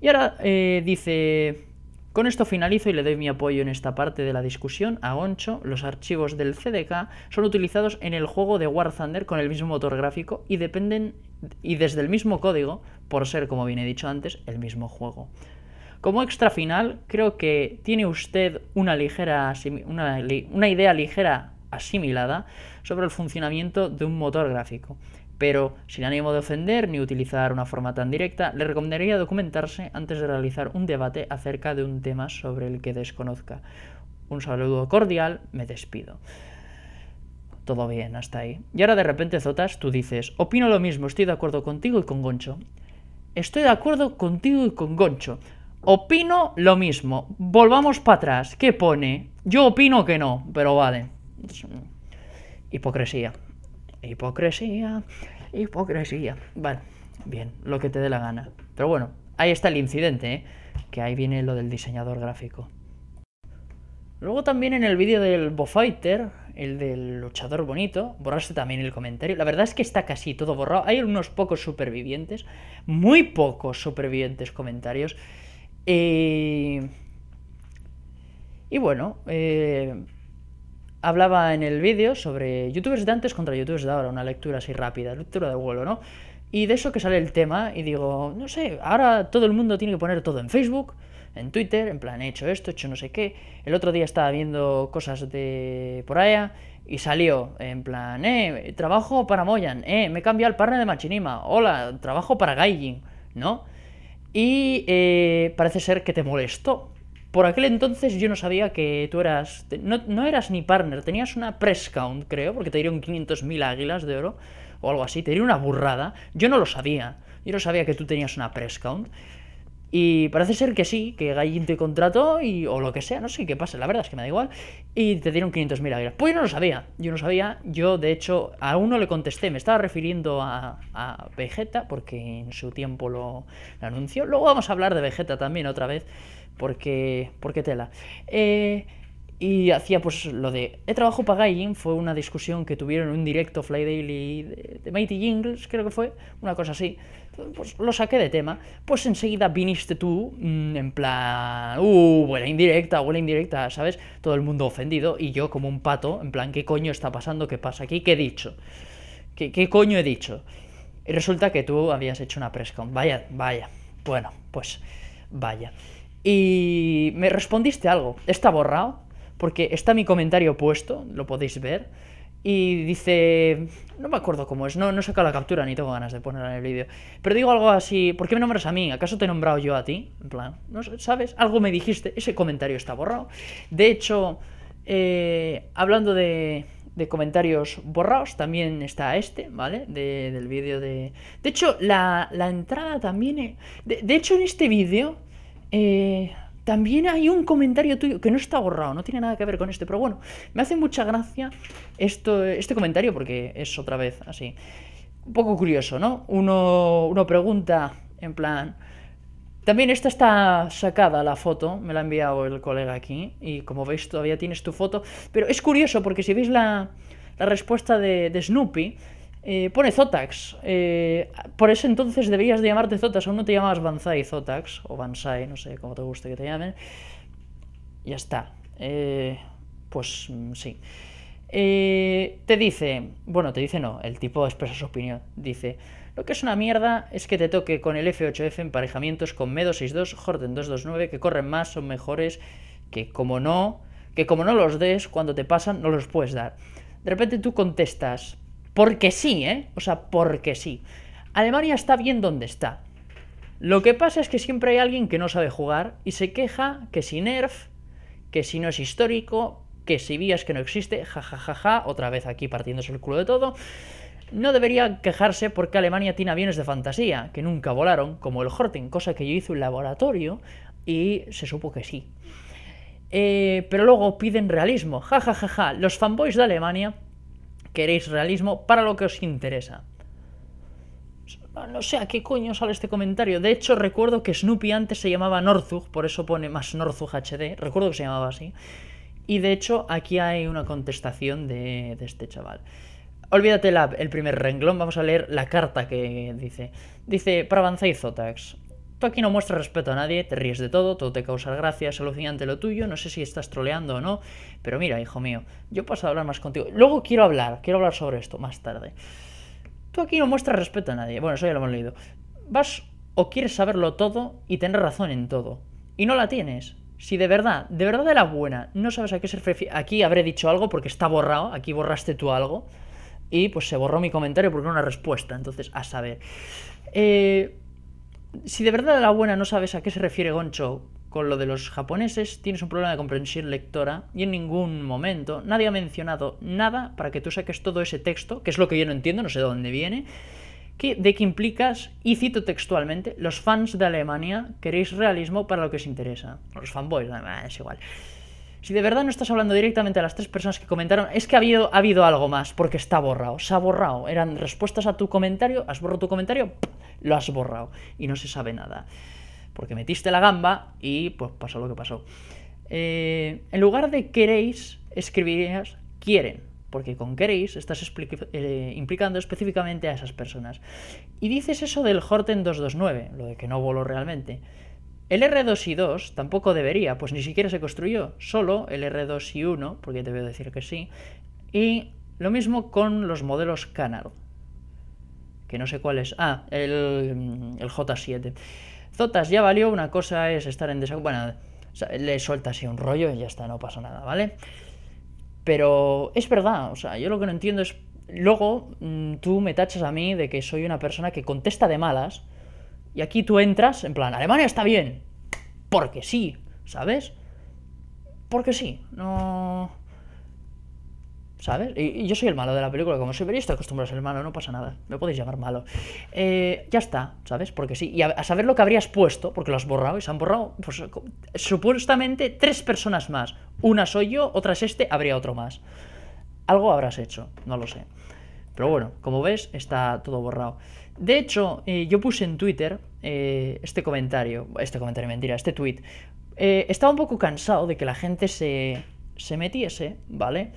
Y ahora eh, dice... Con esto finalizo y le doy mi apoyo en esta parte de la discusión a Goncho. Los archivos del CDK son utilizados en el juego de War Thunder con el mismo motor gráfico y dependen y desde el mismo código, por ser, como bien he dicho antes, el mismo juego. Como extra final, creo que tiene usted una, ligera, una, una idea ligera asimilada sobre el funcionamiento de un motor gráfico pero sin ánimo de ofender ni utilizar una forma tan directa, le recomendaría documentarse antes de realizar un debate acerca de un tema sobre el que desconozca. Un saludo cordial, me despido. Todo bien, hasta ahí. Y ahora de repente, Zotas, tú dices, opino lo mismo, estoy de acuerdo contigo y con Goncho. Estoy de acuerdo contigo y con Goncho. Opino lo mismo. Volvamos para atrás. ¿Qué pone? Yo opino que no, pero vale. Hipocresía. Hipocresía, hipocresía. Vale, bien, lo que te dé la gana. Pero bueno, ahí está el incidente, ¿eh? que ahí viene lo del diseñador gráfico. Luego también en el vídeo del Bofighter, el del luchador bonito, borraste también el comentario. La verdad es que está casi todo borrado. Hay unos pocos supervivientes, muy pocos supervivientes comentarios. Eh, y bueno, eh, hablaba en el vídeo sobre youtubers de antes contra youtubers de ahora, una lectura así rápida, lectura de vuelo, ¿no? Y de eso que sale el tema y digo, no sé, ahora todo el mundo tiene que poner todo en Facebook, en Twitter, en plan, he hecho esto, he hecho no sé qué. El otro día estaba viendo cosas de por allá y salió en plan, eh, trabajo para Moyan, eh, me he cambiado el partner de Machinima, hola, trabajo para Gaijin, ¿no? Y eh, parece ser que te molestó, por aquel entonces yo no sabía que tú eras... No, eras ni partner, tenías una press count, creo, porque te dieron 500.000 águilas de oro o algo así, te dieron una burrada. Yo no lo sabía. Yo no sabía que tú tenías una press count. Y parece ser que sí, que Gallin te contrató y, o lo que sea, no sé qué pasa, la verdad es que me da igual. Y te dieron 500.000 águilas. Pues yo no lo sabía, yo no sabía. Yo, de hecho, a uno le contesté, me estaba refiriendo a, Vegeta, porque en su tiempo lo, lo anunció. Luego vamos a hablar de Vegeta también otra vez porque, porque tela. Eh, y hacía pues lo de he trabajo para Gaijin, fue una discusión que tuvieron en un directo Fly Daily de, Mighty Jingles, creo que fue, una cosa así. Pues lo saqué de tema. Pues enseguida viniste tú, mm, en plan, uh, buena indirecta, buena indirecta, ¿sabes? Todo el mundo ofendido y yo como un pato, en plan, ¿qué coño está pasando? ¿Qué pasa aquí? ¿Qué he dicho? ¿Qué, qué coño he dicho? Y resulta que tú habías hecho una presscon. Vaya, vaya. Bueno, pues vaya. Y me respondiste algo. Está borrado, porque está mi comentario puesto, lo podéis ver. Y dice, no me acuerdo cómo es, no, no he sacado la captura ni tengo ganas de ponerla en el vídeo. Pero digo algo así, ¿por qué me nombras a mí? ¿Acaso te he nombrado yo a ti? En plan, ¿no sabes? Algo me dijiste, ese comentario está borrado. De hecho, eh, hablando de, de, comentarios borrados, también está este, ¿vale? De, del vídeo de... De hecho, la, entrada también... De, de hecho, en este vídeo eh, también hay un comentario tuyo que no está borrado, no tiene nada que ver con este, pero bueno, me hace mucha gracia esto, este comentario porque es otra vez así. Un poco curioso, ¿no? Uno, uno pregunta En plan... También esta está sacada la foto, me la ha enviado el colega aquí, y como veis todavía tienes tu foto. Pero es curioso porque si veis la, la respuesta de, de Snoopy, eh, pone Zotax. Eh, por ese entonces deberías de llamarte Zotax, aún no te llamabas Banzai Zotax, o Banzai, no sé cómo te guste que te llamen. Ya está. Eh, pues mm, sí. Eh, te dice, bueno, te dice no, el tipo expresa su opinión. Dice, lo que es una mierda es que te toque con el F8F emparejamientos con Me262, Horten 229, que corren más, son mejores, que como no, que como no los des, cuando te pasan, no los puedes dar. De repente tú contestas, porque sí, ¿eh? O sea, porque sí. Alemania está bien donde está. Lo que pasa es que siempre hay alguien que no sabe jugar y se queja que si nerf, que si no es histórico, que si vías que no existe, jajajaja, ja, ja, otra vez aquí partiéndose el culo de todo. No debería quejarse porque Alemania tiene aviones de fantasía que nunca volaron, como el Horten, cosa que yo hice un laboratorio y se supo que sí. Eh, pero luego piden realismo, jajajaja. Ja, ja, ja. Los fanboys de Alemania queréis realismo para lo que os interesa. No sé a qué coño sale este comentario. De hecho, recuerdo que Snoopy antes se llamaba Norzug, por eso pone más Norzug HD. Recuerdo que se llamaba así. Y de hecho, aquí hay una contestación de, este chaval. Olvídate el primer renglón, vamos a leer la carta que dice. Dice, para avanzar y Zotax. Tú aquí no muestras respeto a nadie, te ríes de todo, todo te causa gracia, es alucinante lo tuyo, no sé si estás troleando o no, pero mira, hijo mío, yo paso a hablar más contigo. Luego quiero hablar, quiero hablar sobre esto más tarde. Tú aquí no muestras respeto a nadie, bueno, eso ya lo hemos leído. Vas o quieres saberlo todo y tener razón en todo. Y no la tienes. Si de verdad, de verdad de buena, no sabes a qué se refiere... Aquí habré dicho algo porque está borrado, aquí borraste tú algo. Y pues se borró mi comentario porque era una respuesta, entonces a saber. Eh, si de verdad de la buena no sabes a qué se refiere Goncho con lo de los japoneses, tienes un problema de comprensión lectora y en ningún momento nadie ha mencionado nada para que tú saques todo ese texto, que es lo que yo no entiendo, no sé de dónde viene, que, de que implicas, y cito textualmente, los fans de Alemania queréis realismo para lo que os interesa. Los fanboys, es igual. Si de verdad no estás hablando directamente a las tres personas que comentaron, es que ha habido, ha habido algo más, porque está borrado, se ha borrado. Eran respuestas a tu comentario, has borrado tu comentario, lo has borrado y no se sabe nada. Porque metiste la gamba y pues pasó lo que pasó. Eh, en lugar de queréis, escribirías quieren, porque con queréis estás eh, implicando específicamente a esas personas. Y dices eso del Horten 229, lo de que no voló realmente. El R2 y 2 tampoco debería, pues ni siquiera se construyó, solo el R2 y 1, porque te voy a decir que sí, y lo mismo con los modelos Canard, que no sé cuál es, ah, el, el J7. Zotas ya valió, una cosa es estar en desacuerdo, bueno, le suelta así un rollo y ya está, no pasa nada, ¿vale? Pero es verdad, o sea, yo lo que no entiendo es, luego mmm, tú me tachas a mí de que soy una persona que contesta de malas, y aquí tú entras, en plan, Alemania está bien. Porque sí, ¿sabes? Porque sí, no... ¿Sabes? Y, yo soy el malo de la película, como soy periodista acostumbrado a ser malo, no pasa nada, me podéis llamar malo. Eh, ya está, ¿sabes? Porque sí. Y a, a, saber lo que habrías puesto, porque lo has borrado y se han borrado, pues supuestamente tres personas más. Una soy yo, otra es este, habría otro más. Algo habrás hecho, no lo sé. Pero bueno, como ves, está todo borrado. De hecho, eh, yo puse en Twitter eh, este comentario, este comentario mentira, este tweet. Eh, estaba un poco cansado de que la gente se, se metiese, ¿vale?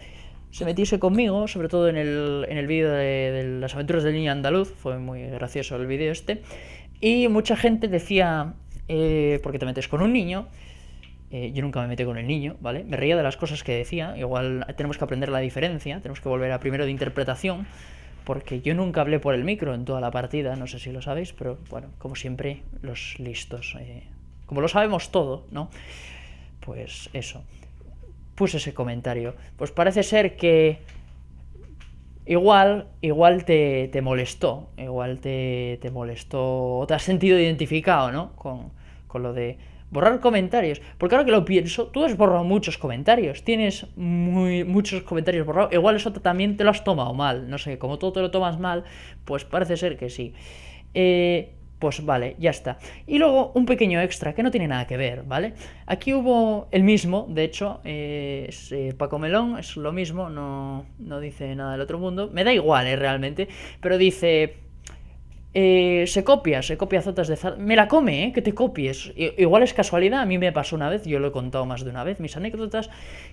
Se metiese conmigo, sobre todo en el, en el vídeo de, de, las aventuras del niño andaluz, fue muy gracioso el vídeo este. Y mucha gente decía, eh, ¿por qué te metes con un niño? yo nunca me metí con el niño, ¿vale? Me reía de las cosas que decía, igual tenemos que aprender la diferencia, tenemos que volver a primero de interpretación porque yo nunca hablé por el micro en toda la partida, no sé si lo sabéis, pero bueno, como siempre, los listos. Eh, como lo sabemos todo, ¿no? Pues eso. Puse ese comentario. Pues parece ser que igual, igual te, te molestó, igual te, te, molestó, o te has sentido identificado, ¿no? Con, con lo de borrar comentarios. Porque ahora que lo pienso, tú has borrado muchos comentarios. Tienes muy, muchos comentarios borrados. Igual eso también te lo has tomado mal. No sé, como todo te lo tomas mal, pues parece ser que sí. Eh, pues vale, ya está. Y luego un pequeño extra que no tiene nada que ver, ¿vale? Aquí hubo el mismo, de hecho, eh, es eh, Paco Melón, es lo mismo, no, no dice nada del otro mundo. Me da igual, eh, realmente, pero dice eh, se copia, se copia azotas de Zara. Me la come, ¿eh? Que te copies. Igual es casualidad, a mí me pasó una vez, yo lo he contado más de una vez, mis anécdotas,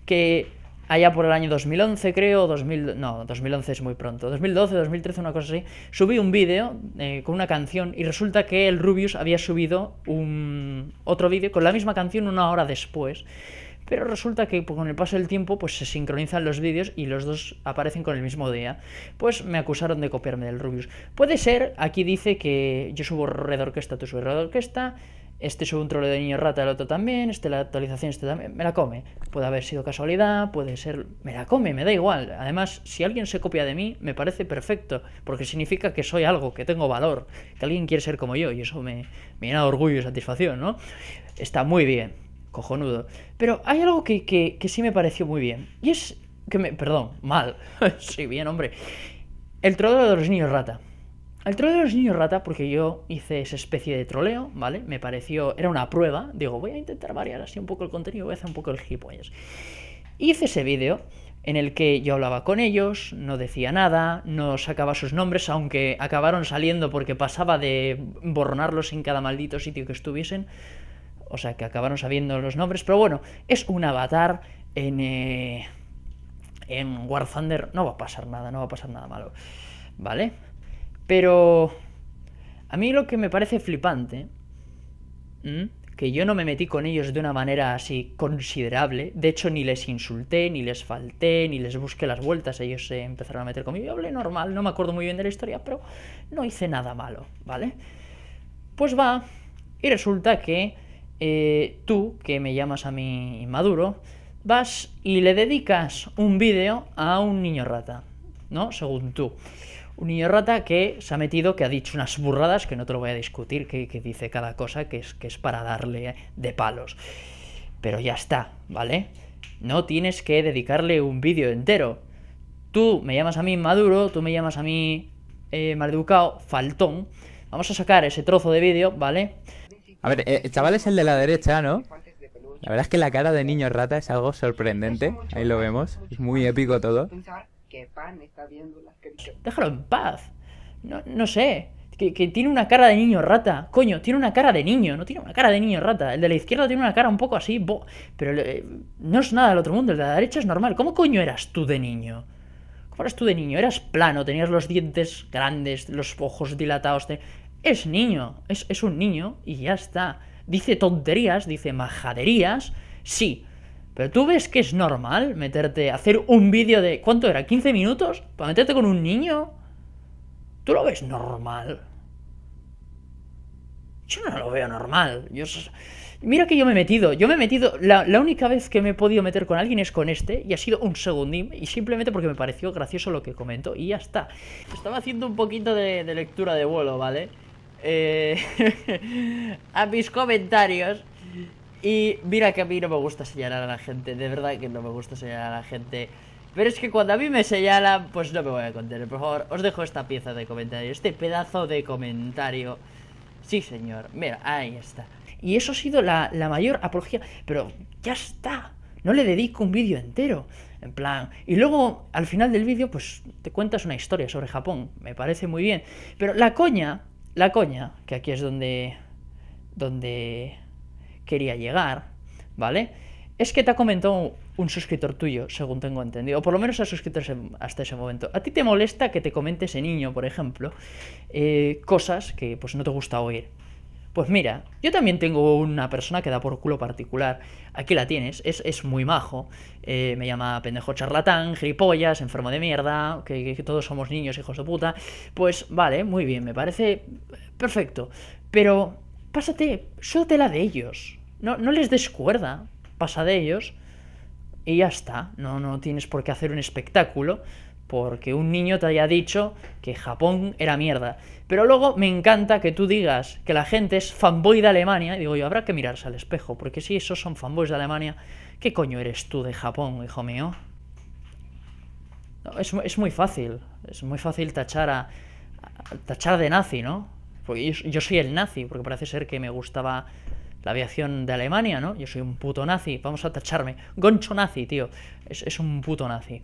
que allá por el año 2011, creo, 2000, no, 2011 es muy pronto, 2012, 2013, una cosa así, subí un vídeo eh, con una canción y resulta que el Rubius había subido un otro vídeo con la misma canción una hora después. Pero resulta que con el paso del tiempo pues se sincronizan los vídeos y los dos aparecen con el mismo día. Pues me acusaron de copiarme del Rubius. Puede ser, aquí dice que yo subo red orquesta, tú subes red orquesta, este sube un troleo de niño rata, el otro también, este la actualización, este también, me la come. Puede haber sido casualidad, puede ser, me la come, me da igual. Además, si alguien se copia de mí, me parece perfecto, porque significa que soy algo, que tengo valor, que alguien quiere ser como yo, y eso me, me llena de orgullo y satisfacción, ¿no? Está muy bien, cojonudo. Pero hay algo que, que, que sí me pareció muy bien, y es que me, perdón, mal, sí, bien, hombre. El troleo de los niños rata. El troleo de los niños rata, porque yo hice esa especie de troleo, ¿vale? Me pareció, era una prueba, digo, voy a intentar variar así un poco el contenido, voy a hacer un poco el gilipollas. Hice ese vídeo en el que yo hablaba con ellos, no decía nada, no sacaba sus nombres, aunque acabaron saliendo porque pasaba de borronarlos en cada maldito sitio que estuviesen. O sea, que acabaron sabiendo los nombres, pero bueno, es un avatar en... eh, en War Thunder no va a pasar nada, no va a pasar nada malo. ¿Vale? Pero a mí lo que me parece flipante, que yo no me metí con ellos de una manera así considerable, de hecho ni les insulté, ni les falté, ni les busqué las vueltas, ellos se empezaron a meter conmigo, yo hablé normal, no me acuerdo muy bien de la historia, pero no hice nada malo, ¿vale? Pues va, y resulta que eh, tú, que me llamas a mí inmaduro, vas y le dedicas un vídeo a un niño rata, ¿no? Según tú. Un niño rata que se ha metido, que ha dicho unas burradas, que no te lo voy a discutir, que, dice cada cosa, que es, que es para darle de palos. Pero ya está, ¿vale? No tienes que dedicarle un vídeo entero. Tú me llamas a mí inmaduro, tú me llamas a mí eh, maleducado, faltón. Vamos a sacar ese trozo de vídeo, ¿vale? A ver, eh, el chaval es el de la derecha, ¿no? La verdad es que la cara de niño rata es algo sorprendente. Ahí lo vemos. Es muy épico todo. Que Pan está viendo las. Déjalo en paz. No, no sé. Que, tiene una cara de niño rata. Coño, tiene una cara de niño, no tiene una cara de niño rata. El de la izquierda tiene una cara un poco así, bo- pero eh, no es nada del otro mundo. El de la derecha es normal. ¿Cómo coño eras tú de niño? ¿Cómo eras tú de niño? Eras plano, tenías los dientes grandes, los ojos dilatados. Es niño, es, es un niño y ya está. Dice tonterías, dice majaderías, sí. Pero tú ves que es normal meterte, hacer un vídeo de... ¿Cuánto era? ¿15 minutos? ¿Para meterte con un niño? ¿Tú lo ves normal? Yo no lo veo normal. Yo... Mira que yo me he metido, yo me he metido, la, la única vez que me he podido meter con alguien es con este, y ha sido un segundín, y simplemente porque me pareció gracioso lo que comentó, y ya está. Estaba haciendo un poquito de, de lectura de vuelo, ¿vale? Eh, a mis comentarios, y mira que a mí no me gusta señalar a la gente, de verdad que no me gusta señalar a la gente. Pero es que cuando a mí me señalan, pues no me voy a contener. Por favor, os dejo esta pieza de comentario, este pedazo de comentario. Sí, señor. Mira, ahí está. Y eso ha sido la, la mayor apología. Pero ya está. No le dedico un vídeo entero. En plan. Y luego, al final del vídeo, pues te cuentas una historia sobre Japón. Me parece muy bien. Pero la coña, la coña, que aquí es donde. donde quería llegar, ¿vale? Es que te ha comentado un suscriptor tuyo, según tengo entendido, o por lo menos ha suscrito ese- hasta ese momento. ¿A ti te molesta que te comente ese niño, por ejemplo, eh, cosas que pues no te gusta oír? Pues mira, yo también tengo una persona que da por culo particular. Aquí la tienes, es, es muy majo. eh, me llama pendejo charlatán, gilipollas, enfermo de mierda, que todos somos niños, hijos de puta. Pues vale, muy bien, me parece perfecto. Pero pásate, suéltela de ellos. No, no les des cuerda, pasa de ellos y ya está. No, no tienes por qué hacer un espectáculo porque un niño te haya dicho que Japón era mierda. Pero luego me encanta que tú digas que la gente es fanboy de Alemania. Y digo yo, habrá que mirarse al espejo, porque si esos son fanboys de Alemania, ¿qué coño eres tú de Japón, hijo mío? Es, es muy fácil. Es muy fácil tachar a, tachar de nazi, ¿no? Porque yo soy el nazi, porque parece ser que me gustaba la aviación de Alemania, ¿no? Yo soy un puto nazi, vamos a tacharme. Goncho nazi, tío. Es, es un puto nazi.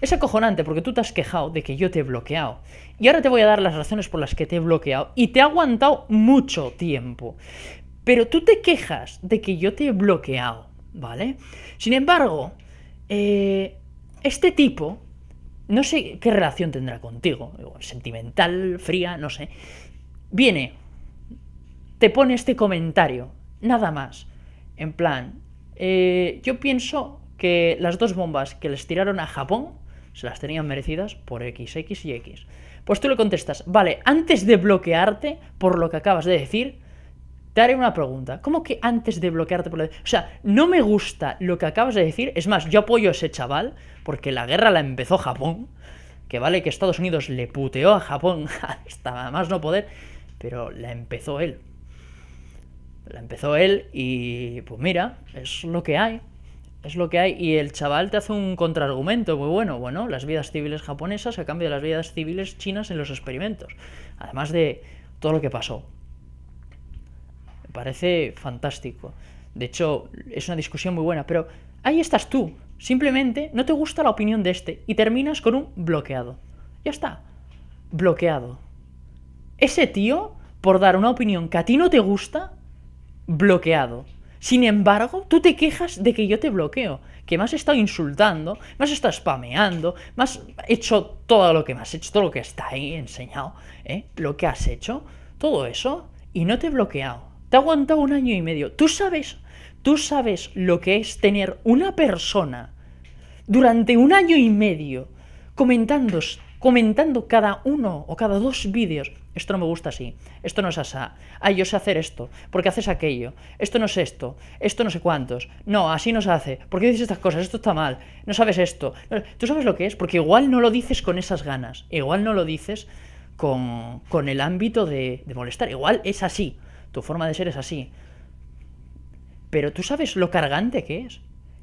Es acojonante porque tú te has quejado de que yo te he bloqueado. Y ahora te voy a dar las razones por las que te he bloqueado. Y te ha aguantado mucho tiempo. Pero tú te quejas de que yo te he bloqueado, ¿vale? Sin embargo, eh, este tipo, no sé qué relación tendrá contigo, sentimental, fría, no sé. Viene, te pone este comentario, nada más. En plan, eh, yo pienso que las dos bombas que les tiraron a Japón se las tenían merecidas por X, X y X. Pues tú le contestas, vale, antes de bloquearte por lo que acabas de decir, te haré una pregunta. ¿Cómo que antes de bloquearte por lo de... O sea, no me gusta lo que acabas de decir. Es más, yo apoyo a ese chaval porque la guerra la empezó Japón. Que vale que Estados Unidos le puteó a Japón hasta más no poder, pero la empezó él. La empezó él y pues mira, es lo que hay. Es lo que hay. Y el chaval te hace un contraargumento muy bueno. Bueno, las vidas civiles japonesas a cambio de las vidas civiles chinas en los experimentos. Además de todo lo que pasó. Me parece fantástico. De hecho, es una discusión muy buena. Pero ahí estás tú. Simplemente no te gusta la opinión de este. Y terminas con un bloqueado. Ya está. Bloqueado. Ese tío, por dar una opinión que a ti no te gusta, bloqueado. Sin embargo, tú te quejas de que yo te bloqueo, que me has estado insultando, me has estado spameando, me has hecho todo lo que me has hecho, todo lo que está ahí enseñado, ¿eh? Lo que has hecho, todo eso, y no te he bloqueado. Te he aguantado un año y medio. ¿Tú sabes, tú sabes lo que es tener una persona durante un año y medio comentando, comentando cada uno o cada dos vídeos. Esto no me gusta así, esto no es asá, ay, yo sé hacer esto, porque haces aquello, esto no es esto, esto no sé cuántos, no, así no se hace, ¿por qué dices estas cosas? Esto está mal, no sabes esto. ¿Tú sabes lo que es? Porque igual no lo dices con esas ganas, igual no lo dices con, con el ámbito de, de molestar, igual es así, tu forma de ser es así. Pero tú sabes lo cargante que es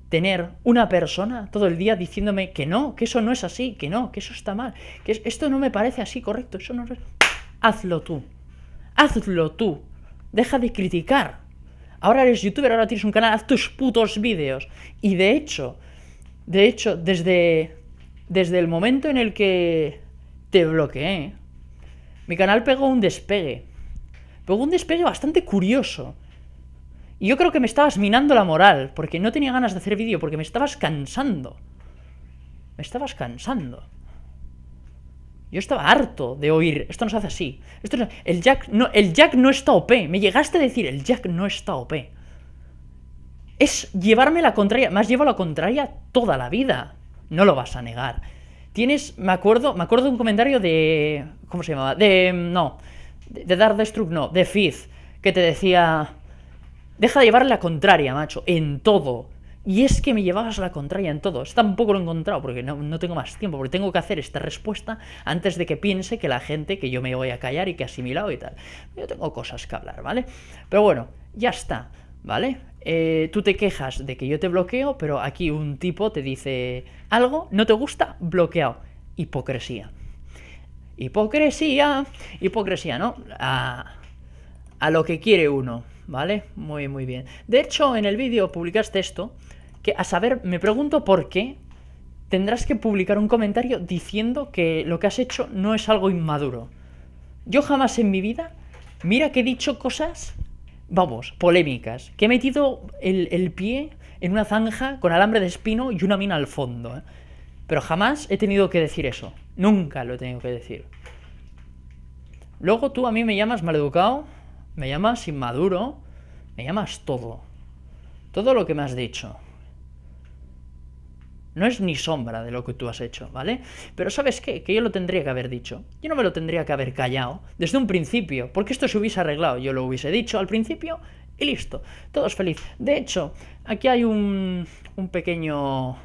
tener una persona todo el día diciéndome que no, que eso no es así, que no, que eso está mal, que esto no me parece así correcto, eso no es hazlo tú. Hazlo tú. Deja de criticar. Ahora eres youtuber, ahora tienes un canal, haz tus putos vídeos. Y de hecho, de hecho, desde, desde el momento en el que te bloqueé, mi canal pegó un despegue. Pegó un despegue bastante curioso. Y yo creo que me estabas minando la moral, porque no tenía ganas de hacer vídeo, porque me estabas cansando. Me estabas cansando. Yo estaba harto de oír, esto no se hace así. Esto el, Jack no, el Jack no está OP. Me llegaste a decir, el Jack no está OP. Es llevarme la contraria. Me has llevado la contraria toda la vida. No lo vas a negar. Tienes, me acuerdo, me acuerdo de un comentario de. ¿Cómo se llamaba? De. No. De, de Dark Destruct, no. De Fizz. Que te decía. Deja de llevarle la contraria, macho. En todo. Y es que me llevabas la contraria en todo. Tampoco lo he encontrado porque no, tengo más tiempo, porque tengo que hacer esta respuesta antes de que piense que la gente que yo me voy a callar y que he asimilado y tal. Yo tengo cosas que hablar, ¿vale? Pero bueno, ya está, ¿vale? Eh, tú te quejas de que yo te bloqueo, pero aquí un tipo te dice algo, no te gusta, bloqueado. Hipocresía. Hipocresía, hipocresía, ¿no? A, a lo que quiere uno, ¿vale? Muy, muy bien. De hecho, en el vídeo publicaste esto que a saber, me pregunto por qué tendrás que publicar un comentario diciendo que lo que has hecho no es algo inmaduro. Yo jamás en mi vida, mira que he dicho cosas, vamos, polémicas, que he metido el, pie en una zanja con alambre de espino y una mina al fondo. ¿eh? Pero jamás he tenido que decir eso. Nunca lo he tenido que decir. Luego tú a mí me llamas maleducado, me llamas inmaduro, me llamas todo. Todo lo que me has dicho. No es ni sombra de lo que tú has hecho, ¿vale? Pero ¿sabes qué? Que yo lo tendría que haber dicho. Yo no me lo tendría que haber callado desde un principio, porque esto se hubiese arreglado. Yo lo hubiese dicho al principio y listo. Todos felices. De hecho, aquí hay un, un pequeño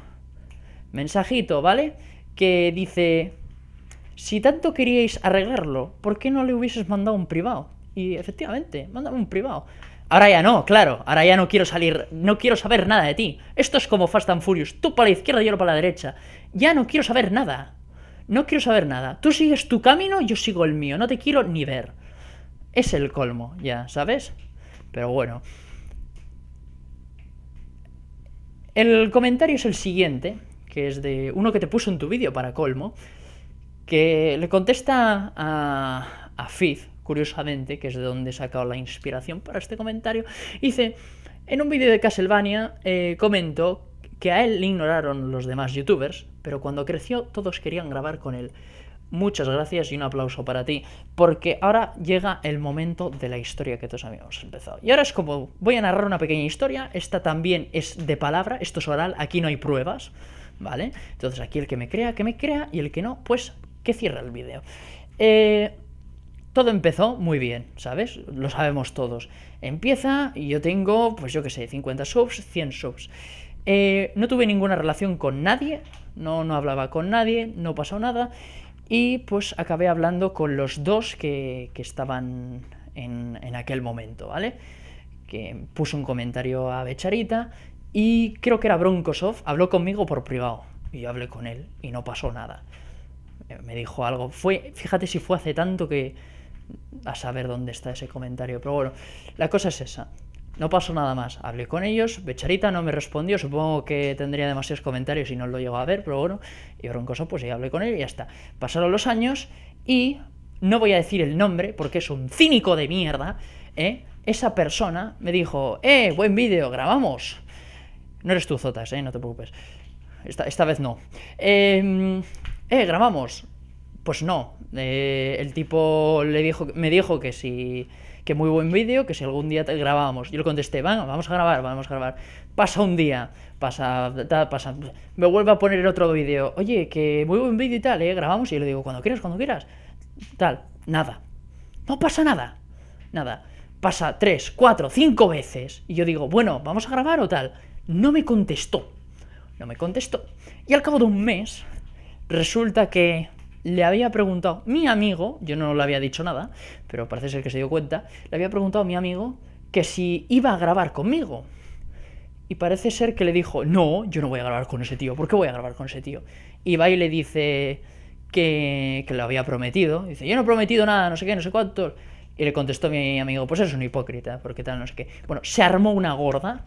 mensajito, ¿vale? Que dice, si tanto queríais arreglarlo, ¿por qué no le hubieses mandado un privado? Y efectivamente, mándame un privado. Ahora ya no, claro. Ahora ya no quiero salir, no quiero saber nada de ti. Esto es como Fast and Furious. Tú para la izquierda y yo para la derecha. Ya no quiero saber nada. No quiero saber nada. Tú sigues tu camino, yo sigo el mío. No te quiero ni ver. Es el colmo, ya, ¿sabes? Pero bueno. El comentario es el siguiente, que es de uno que te puso en tu vídeo para colmo, que le contesta a, a Fizz, curiosamente, que es de donde he sacado la inspiración para este comentario, dice, en un vídeo de Castlevania eh, comento que a él le ignoraron los demás youtubers, pero cuando creció todos querían grabar con él. Muchas gracias y un aplauso para ti, porque ahora llega el momento de la historia que todos habíamos empezado. Y ahora es como, voy a narrar una pequeña historia, esta también es de palabra, esto es oral, aquí no hay pruebas, ¿vale? Entonces aquí el que me crea, que me crea, y el que no, pues que cierre el vídeo. Eh, todo empezó muy bien, ¿sabes? Lo sabemos todos. Empieza y yo tengo, pues yo qué sé, 50 subs, 100 subs. Eh, no tuve ninguna relación con nadie, no, no hablaba con nadie, no pasó nada. Y pues acabé hablando con los dos que, que estaban en, en, aquel momento, ¿vale? Que puso un comentario a Becharita y creo que era Broncosov, habló conmigo por privado. Y yo hablé con él y no pasó nada. Eh, me dijo algo. Fue, fíjate si fue hace tanto que a saber dónde está ese comentario. Pero bueno, la cosa es esa. No pasó nada más. Hablé con ellos, Becharita no me respondió, supongo que tendría demasiados comentarios y no lo llegó a ver, pero bueno, y Broncoso pues ya hablé con él y ya está. Pasaron los años y no voy a decir el nombre porque es un cínico de mierda, ¿eh? Esa persona me dijo, eh, buen vídeo, grabamos. No eres tú, Zotas, ¿eh? No te preocupes. Esta, esta vez no. Eh, eh, grabamos. Pues no. Eh, el tipo me dijo que si que muy buen vídeo, que si algún día te grabábamos. Yo le contesté, vamos, vamos a grabar, vamos a grabar. Pasa un día, pasa, tal, pasa. Me vuelve a poner otro vídeo. Oye, que muy buen vídeo y tal, ¿eh? Grabamos y yo le digo, cuando quieras, cuando quieras. Tal, nada. No pasa nada. Nada. Pasa tres, cuatro, cinco veces. Y yo digo, bueno, ¿vamos a grabar o tal? No me contestó. No me contestó. Y al cabo de un mes, resulta que le había preguntado mi amigo, yo no le había dicho nada, pero parece ser que se dio cuenta, le había preguntado a mi amigo que si iba a grabar conmigo. Y parece ser que le dijo, no, yo no voy a grabar con ese tío, ¿por qué voy a grabar con ese tío? Y va y le dice que, que lo había prometido, dice, yo no he prometido nada, no sé qué, no sé cuánto. Y le contestó mi amigo, pues es un hipócrita, porque tal, no sé qué. Bueno, se armó una gorda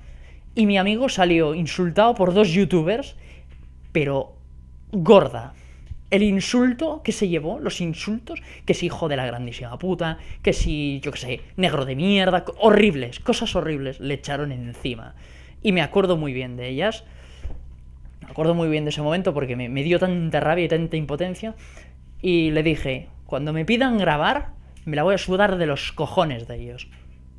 y mi amigo salió insultado por dos youtubers, pero gorda el insulto que se llevó, los insultos, que si hijo de la grandísima puta, que si, yo qué sé, negro de mierda, horribles, cosas horribles le echaron encima. Y me acuerdo muy bien de ellas. Me acuerdo muy bien de ese momento porque me, dio tanta rabia y tanta impotencia. Y le dije, cuando me pidan grabar, me la voy a sudar de los cojones de ellos.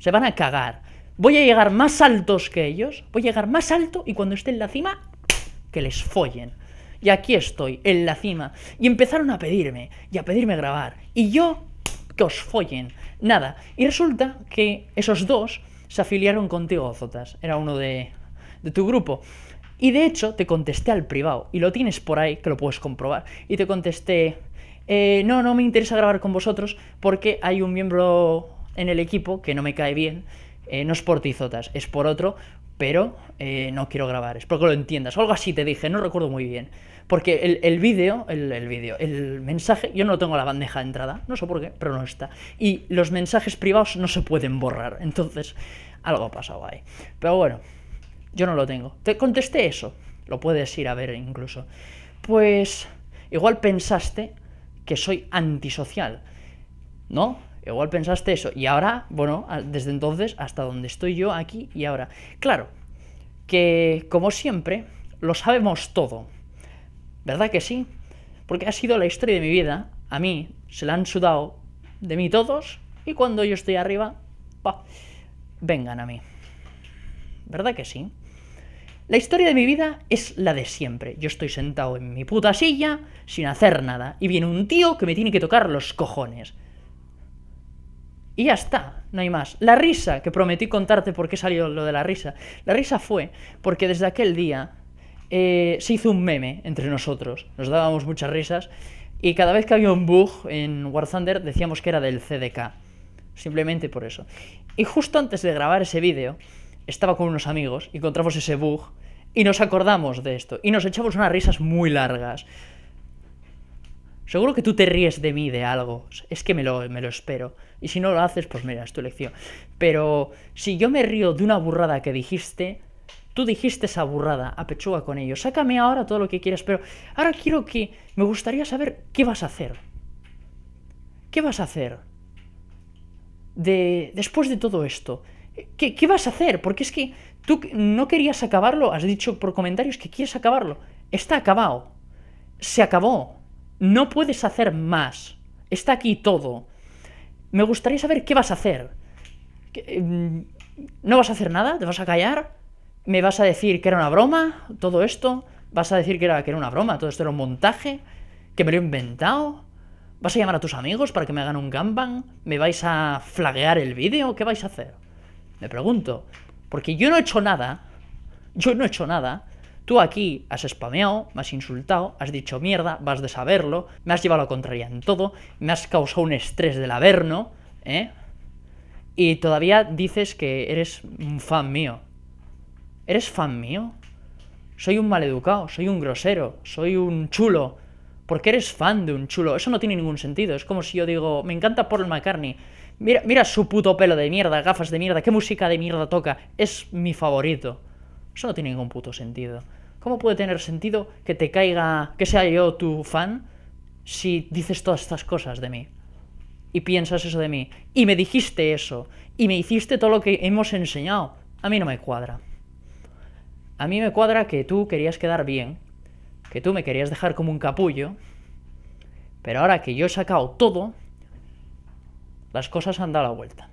Se van a cagar. Voy a llegar más altos que ellos, voy a llegar más alto y cuando esté en la cima, que les follen. Y aquí estoy, en la cima. Y empezaron a pedirme, y a pedirme grabar. Y yo, que os follen. Nada. Y resulta que esos dos se afiliaron contigo, Zotas. Era uno de, de tu grupo. Y de hecho, te contesté al privado. Y lo tienes por ahí, que lo puedes comprobar. Y te contesté, eh, no, no me interesa grabar con vosotros porque hay un miembro en el equipo que no me cae bien. Eh, no es por ti, Zotas, es por otro, pero eh, no quiero grabar, espero que lo entiendas. O algo así te dije, no recuerdo muy bien. Porque el, el vídeo, el, vídeo, el mensaje, yo no lo tengo en la bandeja de entrada, no sé por qué, pero no está. Y los mensajes privados no se pueden borrar, entonces algo ha pasado ahí. Pero bueno, yo no lo tengo. Te contesté eso, lo puedes ir a ver incluso. Pues igual pensaste que soy antisocial, ¿no? Igual pensaste eso. Y ahora, bueno, desde entonces hasta donde estoy yo aquí y ahora. Claro, que como siempre, lo sabemos todo. ¿Verdad que sí? Porque ha sido la historia de mi vida. A mí se la han sudado de mí todos. Y cuando yo estoy arriba, bah, vengan a mí. ¿Verdad que sí? La historia de mi vida es la de siempre. Yo estoy sentado en mi puta silla sin hacer nada. Y viene un tío que me tiene que tocar los cojones. Y ya está, no hay más. La risa, que prometí contarte por qué salió lo de la risa. La risa fue porque desde aquel día eh, se hizo un meme entre nosotros. Nos dábamos muchas risas. Y cada vez que había un bug en War Thunder decíamos que era del CDK. Simplemente por eso. Y justo antes de grabar ese vídeo, estaba con unos amigos, encontramos ese bug y nos acordamos de esto. Y nos echamos unas risas muy largas. Seguro que tú te ríes de mí de algo. Es que me lo, me lo espero. Y si no lo haces, pues mira, es tu elección. Pero si yo me río de una burrada que dijiste, Tú dijiste esa burrada, apechuga con ello. Sácame ahora todo lo que quieras, pero ahora quiero que... Me gustaría saber qué vas a hacer. ¿Qué vas a hacer? De... Después de todo esto. ¿Qué, ¿Qué vas a hacer? Porque es que tú no querías acabarlo, has dicho por comentarios que quieres acabarlo. Está acabado. Se acabó. No puedes hacer más. Está aquí todo. Me gustaría saber qué vas a hacer. ¿Qué- mm, ¿No vas a hacer nada? ¿Te vas a callar? ¿Me vas a decir que era una broma? ¿Todo esto? ¿Vas a decir que era, que era una broma? ¿Todo esto era un montaje? ¿Que me lo he inventado? ¿Vas a llamar a tus amigos para que me hagan un gangbang? ¿Me vais a flaguear el vídeo? ¿Qué vais a hacer? Me pregunto. Porque yo no he hecho nada. Yo no he hecho nada. Tú aquí has spameado, me has insultado, has dicho mierda, vas de saberlo, me has llevado a la contraria en todo, me has causado un estrés del averno, ¿eh? Y todavía dices que eres un fan mío. ¿Eres fan mío? Soy un maleducado, soy un grosero, soy un chulo. ¿Por qué eres fan de un chulo? Eso no tiene ningún sentido. Es como si yo digo, me encanta Paul McCartney. Mira, mira su puto pelo de mierda, gafas de mierda, qué música de mierda toca. Es mi favorito. Eso no tiene ningún puto sentido. ¿Cómo puede tener sentido que te caiga, que sea yo tu fan, si dices todas estas cosas de mí? Y piensas eso de mí. Y me dijiste eso. Y me hiciste todo lo que hemos enseñado. A mí no me cuadra. A mí me cuadra que tú querías quedar bien, que tú me querías dejar como un capullo, pero ahora que yo he sacado todo, las cosas han dado la vuelta.